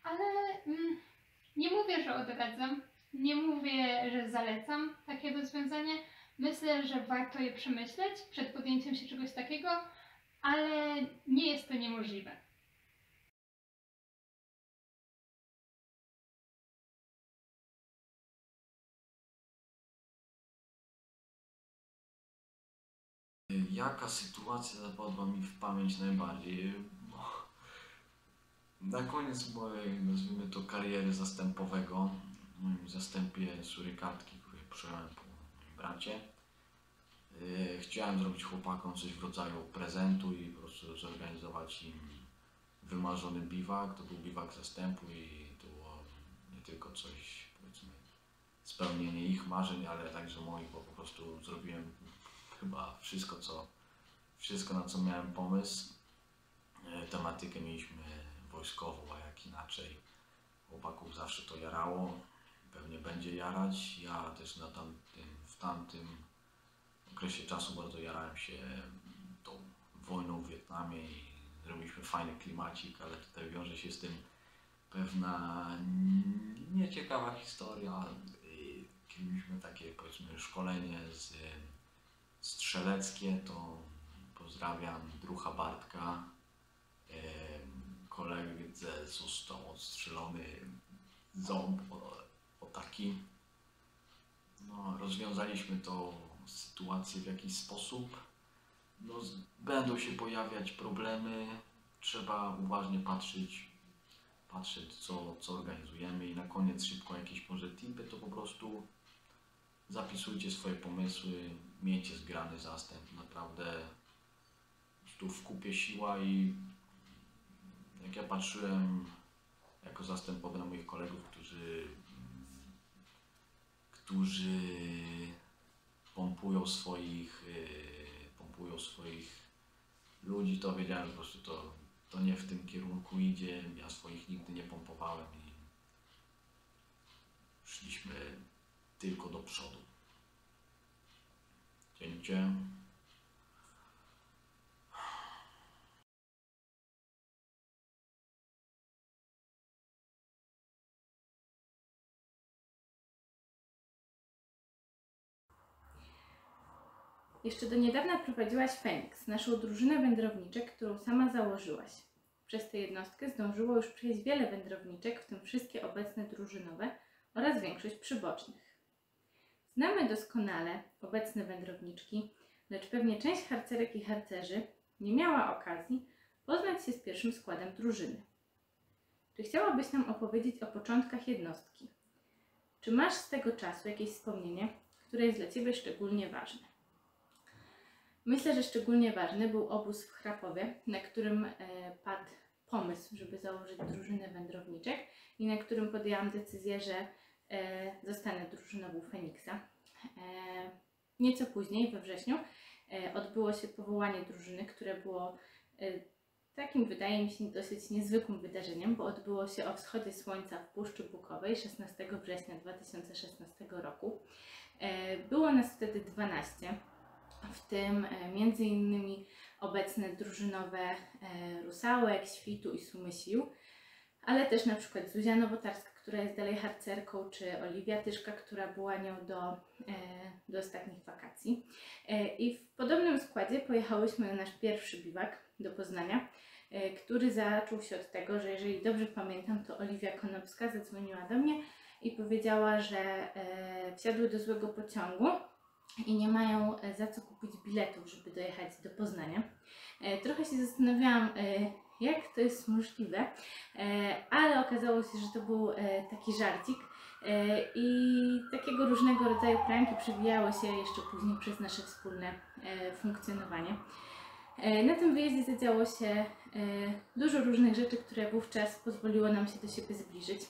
Ale mm, nie mówię, że odradzam, nie mówię, że zalecam takie rozwiązanie. Myślę, że warto je przemyśleć przed podjęciem się czegoś takiego, ale nie jest to niemożliwe. Jaka sytuacja zapadła mi w pamięć najbardziej? Na koniec mojej, nazwijmy to, kariery zastępowego, w moim zastępie surykatki, który przyjąłem po moim bracie, yy, chciałem zrobić chłopakom coś w rodzaju prezentu i po prostu zorganizować im wymarzony biwak. To był biwak zastępu i to było nie tylko coś, powiedzmy, spełnienie ich marzeń, ale także moich, bo po prostu zrobiłem chyba wszystko, co, wszystko na co miałem pomysł. E, Tematykę mieliśmy wojskową, a jak inaczej. Chłopaków zawsze to jarało, pewnie będzie jarać. Ja też na tamtym, w tamtym okresie czasu bardzo jarałem się tą wojną w Wietnamie i zrobiliśmy fajny klimacik, ale tutaj wiąże się z tym pewna nieciekawa historia. Kiedy mieliśmy takie powiedzmy szkolenie z strzeleckie, to pozdrawiam drucha Bartka. Koledze został odstrzelony ząb o, o taki. No, rozwiązaliśmy tą sytuację w jakiś sposób. No, będą się pojawiać problemy, trzeba uważnie patrzeć, patrzeć co, co organizujemy i na koniec szybko jakieś może tipy, to po prostu zapisujcie swoje pomysły, miejcie zgrany zastęp, naprawdę tu w kupie siła i jak ja patrzyłem jako zastępowy na moich kolegów, którzy którzy pompują swoich pompują swoich ludzi, to wiedziałem po prostu to, to nie w tym kierunku idzie, ja swoich nigdy nie pompowałem i szliśmy tylko do przodu. Cięcie. Jeszcze do niedawna prowadziłaś Feniks, naszą drużynę wędrowniczek, którą sama założyłaś. Przez tę jednostkę zdążyło już przejść wiele wędrowniczek, w tym wszystkie obecne drużynowe oraz większość przybocznych. Znamy doskonale obecne wędrowniczki, lecz pewnie część harcerek i harcerzy nie miała okazji poznać się z pierwszym składem drużyny. Czy chciałabyś nam opowiedzieć o początkach jednostki? Czy masz z tego czasu jakieś wspomnienie, które jest dla Ciebie szczególnie ważne? Myślę, że szczególnie ważny był obóz w Chrapowie, na którym e, padł pomysł, żeby założyć drużynę wędrowniczek i na którym podjęłam decyzję, że e, zostanę drużynową Feniksa. E, nieco później, we wrześniu, odbyło się powołanie drużyny, które było takim, wydaje mi się, dosyć niezwykłym wydarzeniem, bo odbyło się o wschodzie słońca w Puszczy Bukowej 16 września 2016 roku. Było nas wtedy 12, w tym e, między innymi obecne drużynowe e, Rusałek, Świtu i Sumy Sił, ale też na przykład Zuzia Nowotarska, która jest dalej harcerką, czy Oliwia Tyszka, która była nią do, e, do ostatnich wakacji. I w podobnym składzie pojechałyśmy na nasz pierwszy biwak do Poznania, który zaczął się od tego, że jeżeli dobrze pamiętam, to Oliwia Konopska zadzwoniła do mnie i powiedziała, że wsiadły do złego pociągu i nie mają za co kupić biletów, żeby dojechać do Poznania. E, Trochę się zastanawiałam, e, jak to jest możliwe, e, ale okazało się, że to był taki żarcik i takiego różnego rodzaju pranki przewijały się jeszcze później przez nasze wspólne funkcjonowanie. Na tym wyjeździe zadziało się dużo różnych rzeczy, które wówczas pozwoliło nam się do siebie zbliżyć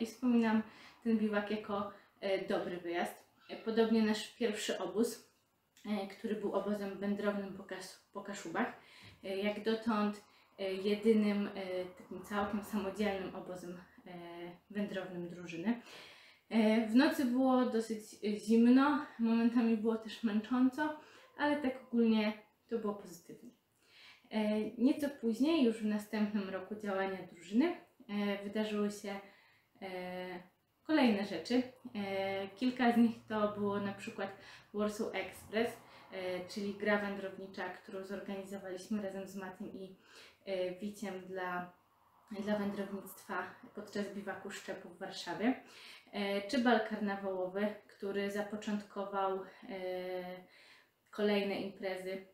i wspominam ten biwak jako dobry wyjazd. Podobnie nasz pierwszy obóz, który był obozem wędrownym po, Kas- po Kaszubach, e, jak dotąd e, jedynym e, takim całkiem samodzielnym obozem e, wędrownym drużyny. E, W nocy było dosyć e, zimno, momentami było też męcząco, ale tak ogólnie to było pozytywnie. E, Nieco później, już w następnym roku działania drużyny, e, wydarzyły się e, kolejne rzeczy. E, Kilka z nich to było na przykład Warsaw Express, e, czyli gra wędrownicza, którą zorganizowaliśmy razem z Matim i e, Wiciem dla, dla wędrownictwa podczas biwaku Szczepu w Warszawie. Czy bal karnawałowy, który zapoczątkował kolejne imprezy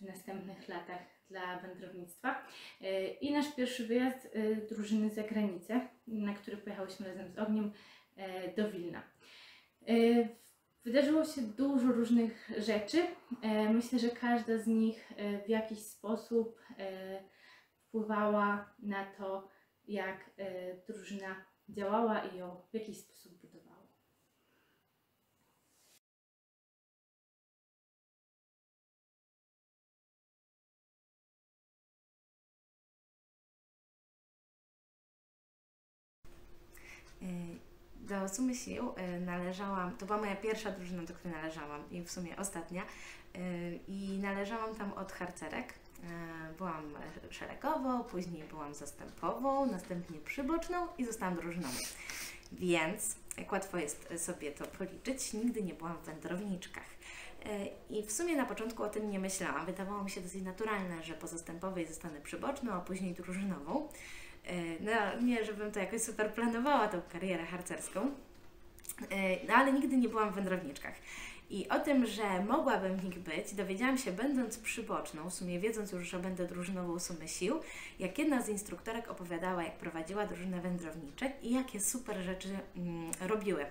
w następnych latach dla wędrownictwa. E, I nasz pierwszy wyjazd e, drużyny za granicę, na który pojechałyśmy razem z Ogniem e, do Wilna. Wydarzyło się dużo różnych rzeczy. Myślę, że każda z nich w jakiś sposób wpływała na to, jak drużyna działała i ją w jakiś sposób budowała. Do sumy sił y, należałam, to była moja pierwsza drużyna, do której należałam i w sumie ostatnia. y, I należałam tam od harcerek. Y, Byłam szeregową, później byłam zastępową, następnie przyboczną i zostałam drużynową. Więc, jak łatwo jest sobie to policzyć, nigdy nie byłam w wędrowniczkach. Y, I w sumie na początku o tym nie myślałam. Wydawało mi się dosyć naturalne, że po zastępowej zostanę przyboczną, a później drużynową. Y, No, nie, żebym to jakoś super planowała, tą karierę harcerską, Y, no ale nigdy nie byłam w wędrowniczkach. I o tym, że mogłabym w nich być, dowiedziałam się będąc przyboczną, w sumie wiedząc już, że będę drużynową sumy sił, jak jedna z instruktorek opowiadała, jak prowadziła drużynę wędrowniczek i jakie super rzeczy mm, robiły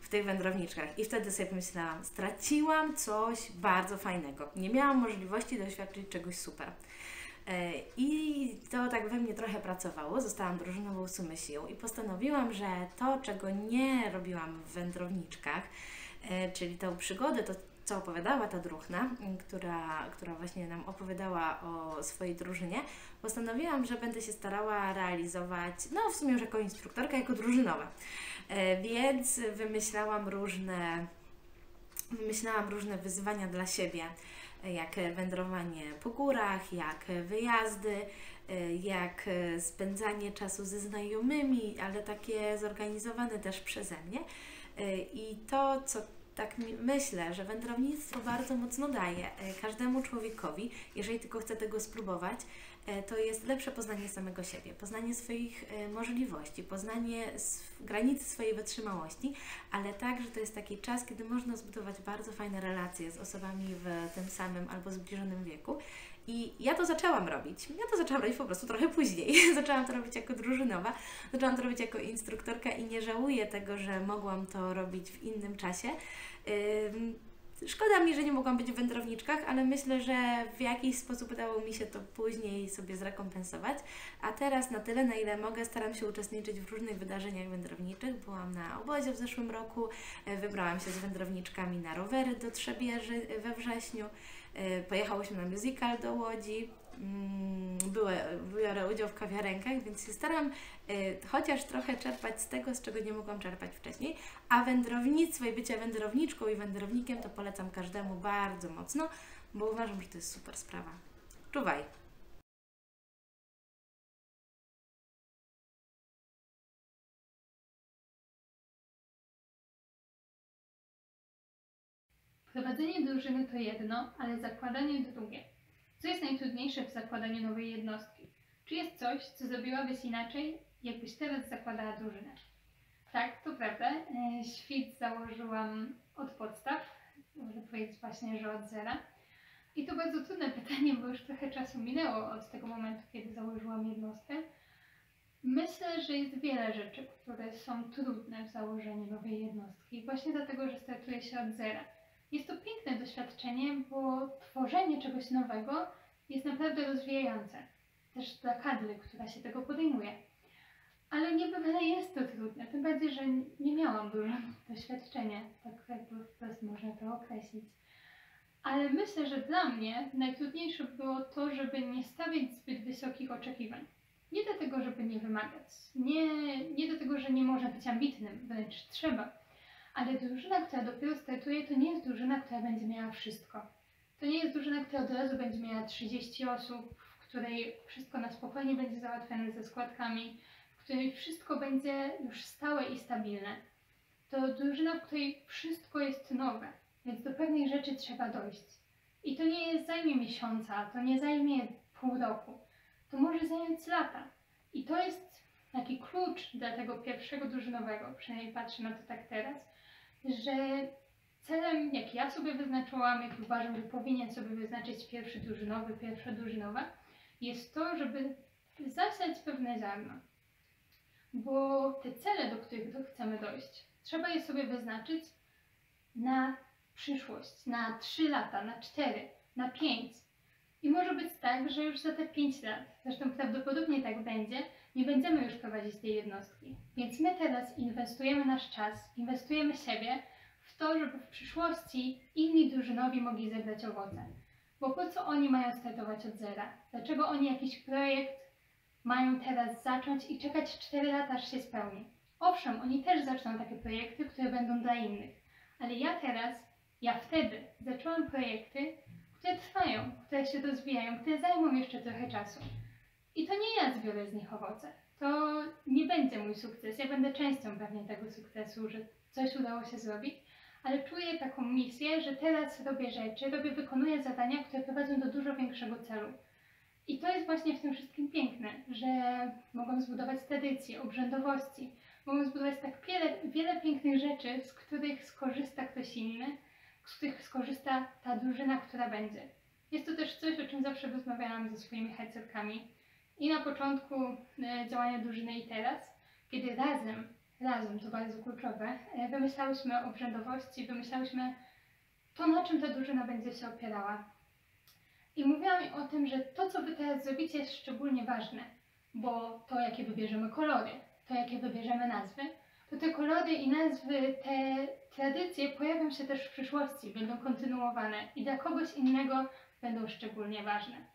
w tych wędrowniczkach. I wtedy sobie pomyślałam, straciłam coś bardzo fajnego. Nie miałam możliwości doświadczyć czegoś super. E, I to tak we mnie trochę pracowało. Zostałam drużynową sumy sił i postanowiłam, że to, czego nie robiłam w wędrowniczkach, e, czyli tą przygodę, to co opowiadała ta druhna, m, która, która właśnie nam opowiadała o swojej drużynie, postanowiłam, że będę się starała realizować, no w sumie już jako instruktorka, jako drużynowa. E, Więc wymyślałam różne, wymyślałam różne wyzwania dla siebie, jak wędrowanie po górach, jak wyjazdy, jak spędzanie czasu ze znajomymi, ale takie zorganizowane też przeze mnie. I to, co tak myślę, że wędrownictwo bardzo mocno daje e, każdemu człowiekowi, jeżeli tylko chce tego spróbować, to jest lepsze poznanie samego siebie, poznanie swoich e, możliwości, poznanie granicy swojej wytrzymałości, ale także to jest taki czas, kiedy można zbudować bardzo fajne relacje z osobami w tym samym albo zbliżonym wieku. I ja to zaczęłam robić. Ja to zaczęłam robić po prostu trochę później. zaczęłam to robić jako drużynowa, zaczęłam to robić jako instruktorka i nie żałuję tego, że mogłam to robić w innym czasie. Szkoda mi, że nie mogłam być w wędrowniczkach, ale myślę, że w jakiś sposób udało mi się to później sobie zrekompensować. A teraz na tyle, na ile mogę, staram się uczestniczyć w różnych wydarzeniach wędrowniczych. Byłam na obozie w zeszłym roku, e, wybrałam się z wędrowniczkami na rowery do Trzebieży e, we wrześniu. E, Pojechałyśmy na musical do Łodzi. Mm, biorę udział w kawiarenkach, więc się staram e, chociaż trochę czerpać z tego, z czego nie mogłam czerpać wcześniej. A wędrownictwo i bycie wędrowniczką i wędrownikiem to polecam każdemu bardzo mocno, bo uważam, że to jest super sprawa. Czuwaj! Prowadzenie drużyny to jedno, ale zakładanie drugie. Co jest najtrudniejsze w zakładaniu nowej jednostki? Czy jest coś, co zrobiłabyś inaczej, jakbyś teraz zakładała drużynę? Tak, to prawda. E, Świt założyłam od podstaw, można powiedzieć właśnie, że od zera. I to bardzo trudne pytanie, bo już trochę czasu minęło od tego momentu, kiedy założyłam jednostkę. Myślę, że jest wiele rzeczy, które są trudne w założeniu nowej jednostki, właśnie dlatego, że startuje się od zera. Jest to piękne doświadczenie, bo tworzenie czegoś nowego jest naprawdę rozwijające. Też dla kadry, która się tego podejmuje. Ale niebywale jest to trudne, tym bardziej, że nie miałam dużo doświadczenia, tak jakby wprost można to określić. Ale myślę, że dla mnie najtrudniejsze było to, żeby nie stawiać zbyt wysokich oczekiwań. Nie dlatego, żeby nie wymagać, nie, nie dlatego, że nie można być ambitnym, wręcz trzeba. Ale drużyna, która dopiero startuje, to nie jest drużyna, która będzie miała wszystko. To nie jest drużyna, która od razu będzie miała 30 osób, w której wszystko na spokojnie będzie załatwione ze składkami, w której wszystko będzie już stałe i stabilne. To drużyna, w której wszystko jest nowe, więc do pewnych rzeczy trzeba dojść. I to nie jest zajmie miesiąca, to nie zajmie pół roku. To może zająć lata. I to jest taki klucz dla tego pierwszego drużynowego, przynajmniej patrzę na to tak teraz, że celem, jaki ja sobie wyznaczyłam, jaki uważam, że powinien sobie wyznaczyć pierwszy drużynowy, pierwsza drużynowa, jest to, żeby zasiać pewne ziarno. Bo te cele, do których chcemy dojść, trzeba je sobie wyznaczyć na przyszłość, na 3 lata, na 4, na 5. I może być tak, że już za te 5 lat, zresztą prawdopodobnie tak będzie, nie będziemy już prowadzić tej jednostki. Więc my teraz inwestujemy nasz czas, inwestujemy siebie w to, żeby w przyszłości inni drużynowi mogli zebrać owoce. Bo po co oni mają startować od zera? Dlaczego oni jakiś projekt mają teraz zacząć i czekać 4 lata, aż się spełni? Owszem, oni też zaczną takie projekty, które będą dla innych. Ale ja teraz, ja wtedy zaczęłam projekty, które trwają, które się rozwijają, które zajmą jeszcze trochę czasu. I to nie ja zbiorę z nich owoce. To nie będzie mój sukces. Ja będę częścią pewnie tego sukcesu, że coś udało się zrobić, ale czuję taką misję, że teraz robię rzeczy, robię, wykonuję zadania, które prowadzą do dużo większego celu. I to jest właśnie w tym wszystkim piękne, że mogą zbudować tradycje, obrzędowości, mogą zbudować tak wiele, wiele pięknych rzeczy, z których skorzysta ktoś inny, z których skorzysta ta drużyna, która będzie. Jest to też coś, o czym zawsze rozmawiałam ze swoimi hercetkami. I na początku e, działania drużyny i teraz, kiedy razem, razem to bardzo kluczowe, e, wymyślałyśmy obrzędowości, wymyślałyśmy to, na czym ta drużyna będzie się opierała. I mówiłam o tym, że to, co wy teraz zrobicie, jest szczególnie ważne, bo to, jakie wybierzemy kolory, to, jakie wybierzemy nazwy, to te kolory i nazwy, te tradycje pojawią się też w przyszłości, będą kontynuowane i dla kogoś innego będą szczególnie ważne.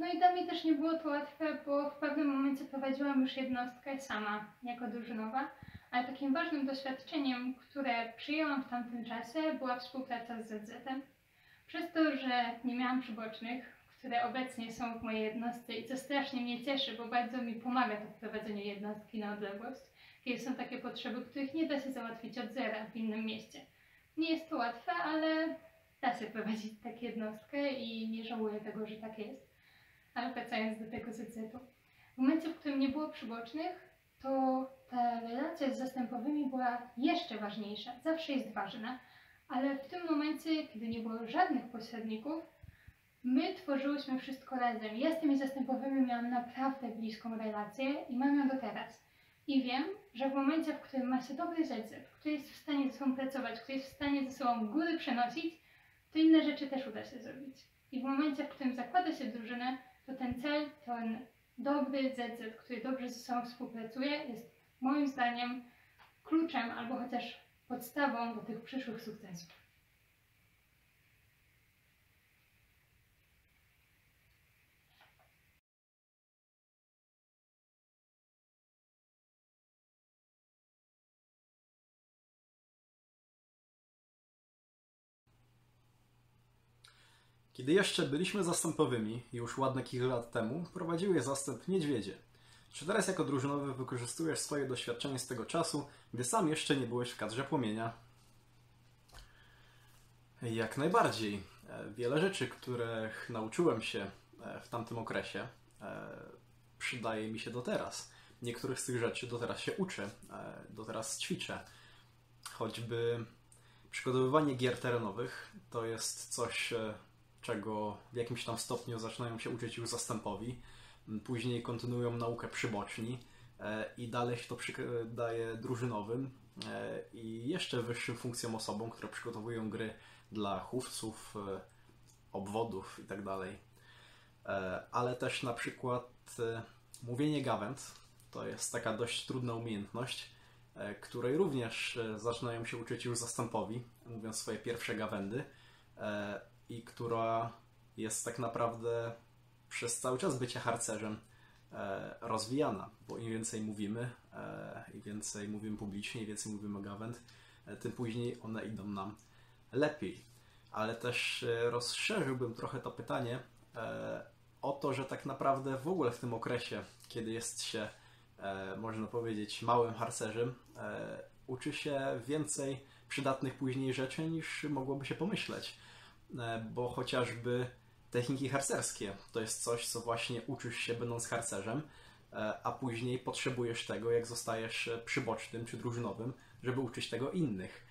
No i dla mnie też nie było to łatwe, bo w pewnym momencie prowadziłam już jednostkę sama, jako drużynowa, ale takim ważnym doświadczeniem, które przyjęłam w tamtym czasie, była współpraca z ZZ-em. Przez to, że nie miałam przybocznych, które obecnie są w mojej jednostce i co strasznie mnie cieszy, bo bardzo mi pomaga to w prowadzeniu jednostki na odległość, kiedy są takie potrzeby, których nie da się załatwić od zera w innym mieście. Nie jest to łatwe, ale da się prowadzić tak jednostkę i nie żałuję tego, że tak jest. Ale wracając do tego ZZ-u. W momencie, w którym nie było przybocznych, to ta relacja z zastępowymi była jeszcze ważniejsza. Zawsze jest ważna, ale w tym momencie, kiedy nie było żadnych pośredników, my tworzyłyśmy wszystko razem. Ja z tymi zastępowymi miałam naprawdę bliską relację i mam ją do teraz. I wiem, że w momencie, w którym ma się dobry ZZ, który jest w stanie ze sobą pracować, który jest w stanie ze sobą góry przenosić, to inne rzeczy też uda się zrobić. I w momencie, w którym zakłada się drużynę, to ten cel, ten dobry ZZ, który dobrze ze sobą współpracuje, jest moim zdaniem kluczem albo chociaż podstawą do tych przyszłych sukcesów. Kiedy jeszcze byliśmy zastępowymi, już ładne kilka lat temu, prowadził je zastęp Niedźwiedzie. Czy teraz jako drużynowy wykorzystujesz swoje doświadczenie z tego czasu, gdy sam jeszcze nie byłeś w kadrze płomienia? Jak najbardziej. E, Wiele rzeczy, których nauczyłem się e, w tamtym okresie, e, przydaje mi się do teraz. Niektórych z tych rzeczy do teraz się uczę, do teraz ćwiczę. Choćby przygotowywanie gier terenowych to jest coś, czego w jakimś tam stopniu zaczynają się uczyć już zastępowi. M, Później kontynuują naukę przyboczni e, i dalej się to daje drużynowym e, i jeszcze wyższym funkcjom osobom, które przygotowują gry dla chówców, e, obwodów itd. E, Ale też na przykład mówienie gawęd to jest taka dość trudna umiejętność, której również zaczynają się uczyć już zastępowi, mówiąc swoje pierwsze gawędy i która jest tak naprawdę przez cały czas bycia harcerzem e, rozwijana, bo im więcej mówimy, e, im więcej mówimy publicznie, im więcej mówimy gawęd, e, tym później one idą nam lepiej. Ale też rozszerzyłbym trochę to pytanie o to, że tak naprawdę w ogóle w tym okresie, kiedy jest się, można powiedzieć, małym harcerzem, uczy się więcej przydatnych później rzeczy niż mogłoby się pomyśleć. E, Bo chociażby techniki harcerskie to jest coś, co właśnie uczysz się będąc harcerzem, e, a później potrzebujesz tego, jak zostajesz e, przybocznym czy drużynowym, żeby uczyć tego innych.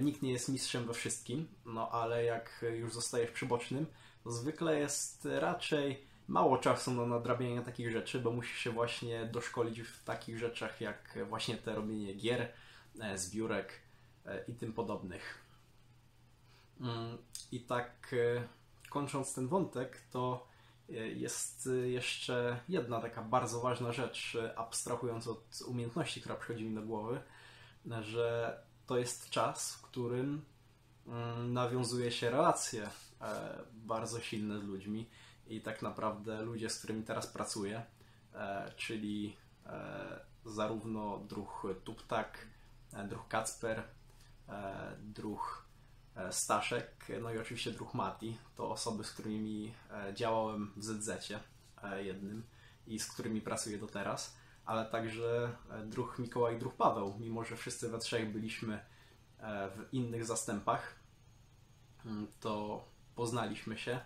Nikt nie jest mistrzem we wszystkim, no ale jak już zostajesz przybocznym, to zwykle jest raczej mało czasu na nadrabianie takich rzeczy, bo musisz się właśnie doszkolić w takich rzeczach jak właśnie te robienie gier, zbiórek i tym podobnych. I tak e, kończąc ten wątek, to e, jest e, jeszcze jedna taka bardzo ważna rzecz, abstrahując od umiejętności, która przychodzi mi do głowy, że to jest czas, w którym mm, nawiązuje się relacje bardzo silne z ludźmi. I tak naprawdę ludzie, z którymi teraz pracuję, czyli zarówno druh Tuptak, druh Kacper, druh Staszek, no i oczywiście druh Mati, to osoby, z którymi e, działałem w ZZ e, jednym i z którymi pracuję do teraz, ale także e, druh Mikołaj i druh Paweł, mimo że wszyscy we trzech byliśmy e, w innych zastępach, mm, to poznaliśmy się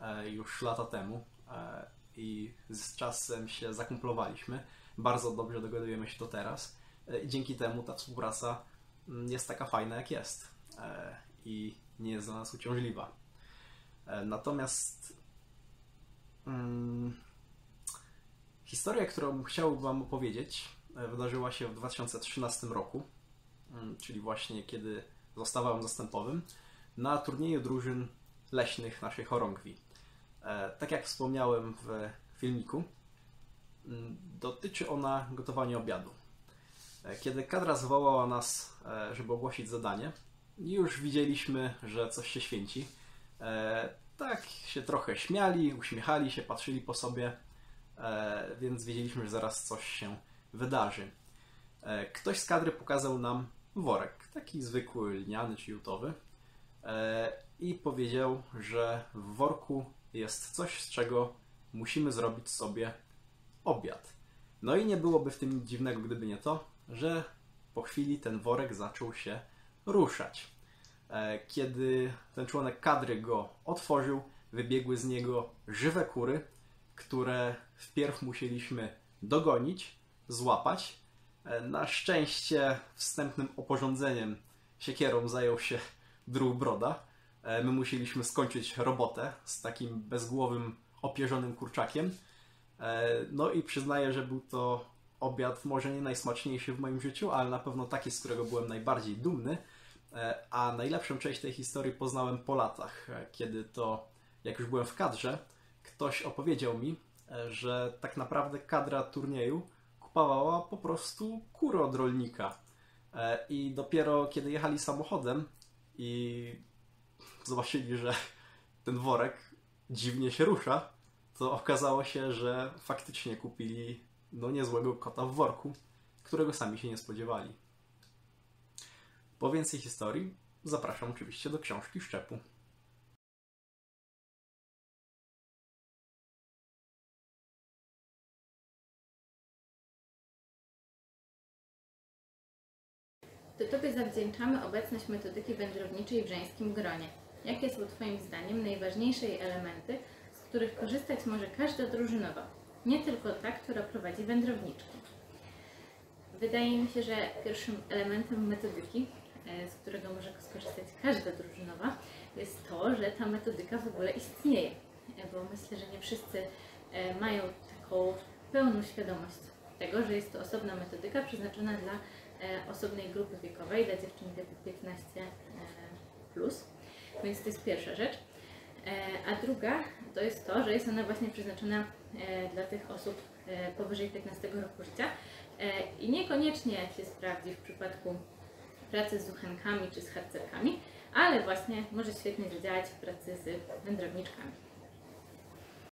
e, już lata temu e, i z czasem się zakumplowaliśmy. Bardzo dobrze dogadujemy się do teraz e, i dzięki temu ta współpraca mm, jest taka fajna jak jest e, i nie jest dla nas uciążliwa. E, Natomiast mm, historia, którą chciałbym Wam opowiedzieć, e, wydarzyła się w 2013 roku, mm, czyli właśnie kiedy zostawałem zastępowym na turnieju drużyn leśnych naszej chorągwi. E, Tak jak wspomniałem w filmiku, mm, dotyczy ona gotowania obiadu. Kiedy kadra zwołała nas, żeby ogłosić zadanie, już widzieliśmy, że coś się święci. E, Tak się trochę śmiali, uśmiechali się, patrzyli po sobie, e, więc wiedzieliśmy, że zaraz coś się wydarzy. E, Ktoś z kadry pokazał nam worek, taki zwykły lniany czy jutowy, e, i powiedział, że w worku jest coś, z czego musimy zrobić sobie obiad. No i nie byłoby w tym nic dziwnego, gdyby nie to, że po chwili ten worek zaczął się ruszać. E, Kiedy ten członek kadry go otworzył, wybiegły z niego żywe kury, które wpierw musieliśmy dogonić, złapać. E, Na szczęście wstępnym oporządzeniem siekierą zajął się druh broda. E, My musieliśmy skończyć robotę z takim bezgłowym, opierzonym kurczakiem. No i przyznaję, że był to obiad może nie najsmaczniejszy w moim życiu, ale na pewno taki, z którego byłem najbardziej dumny. E, A najlepszą część tej historii poznałem po latach, e, kiedy to, jak już byłem w kadrze, ktoś opowiedział mi, e, że tak naprawdę kadra turnieju kupowała po prostu kury od rolnika. I dopiero kiedy jechali samochodem i zobaczyli, że ten worek dziwnie się rusza, to okazało się, że faktycznie kupili no niezłego kota w worku, którego sami się nie spodziewali. Po więcej historii zapraszam oczywiście do książki Szczepu. To Tobie zawdzięczamy obecność metodyki wędrowniczej w żeńskim gronie. Jakie są Twoim zdaniem najważniejsze elementy, z których korzystać może każda drużynowa, nie tylko ta, która prowadzi wędrowniczki? Wydaje mi się, że pierwszym elementem metodyki, z którego może skorzystać każda drużynowa, jest to, że ta metodyka w ogóle istnieje. E, Bo myślę, że nie wszyscy e, mają taką pełną świadomość tego, że jest to osobna metodyka przeznaczona dla e, osobnej grupy wiekowej, dla dziewczyn wieku 15 e, plus. Więc to jest pierwsza rzecz. E, A druga to jest to, że jest ona właśnie przeznaczona e, dla tych osób e, powyżej 15 roku życia E, i niekoniecznie się sprawdzi w przypadku pracy z zuchenkami czy z harcerkami, ale właśnie może świetnie zadziałać w pracy z wędrowniczkami.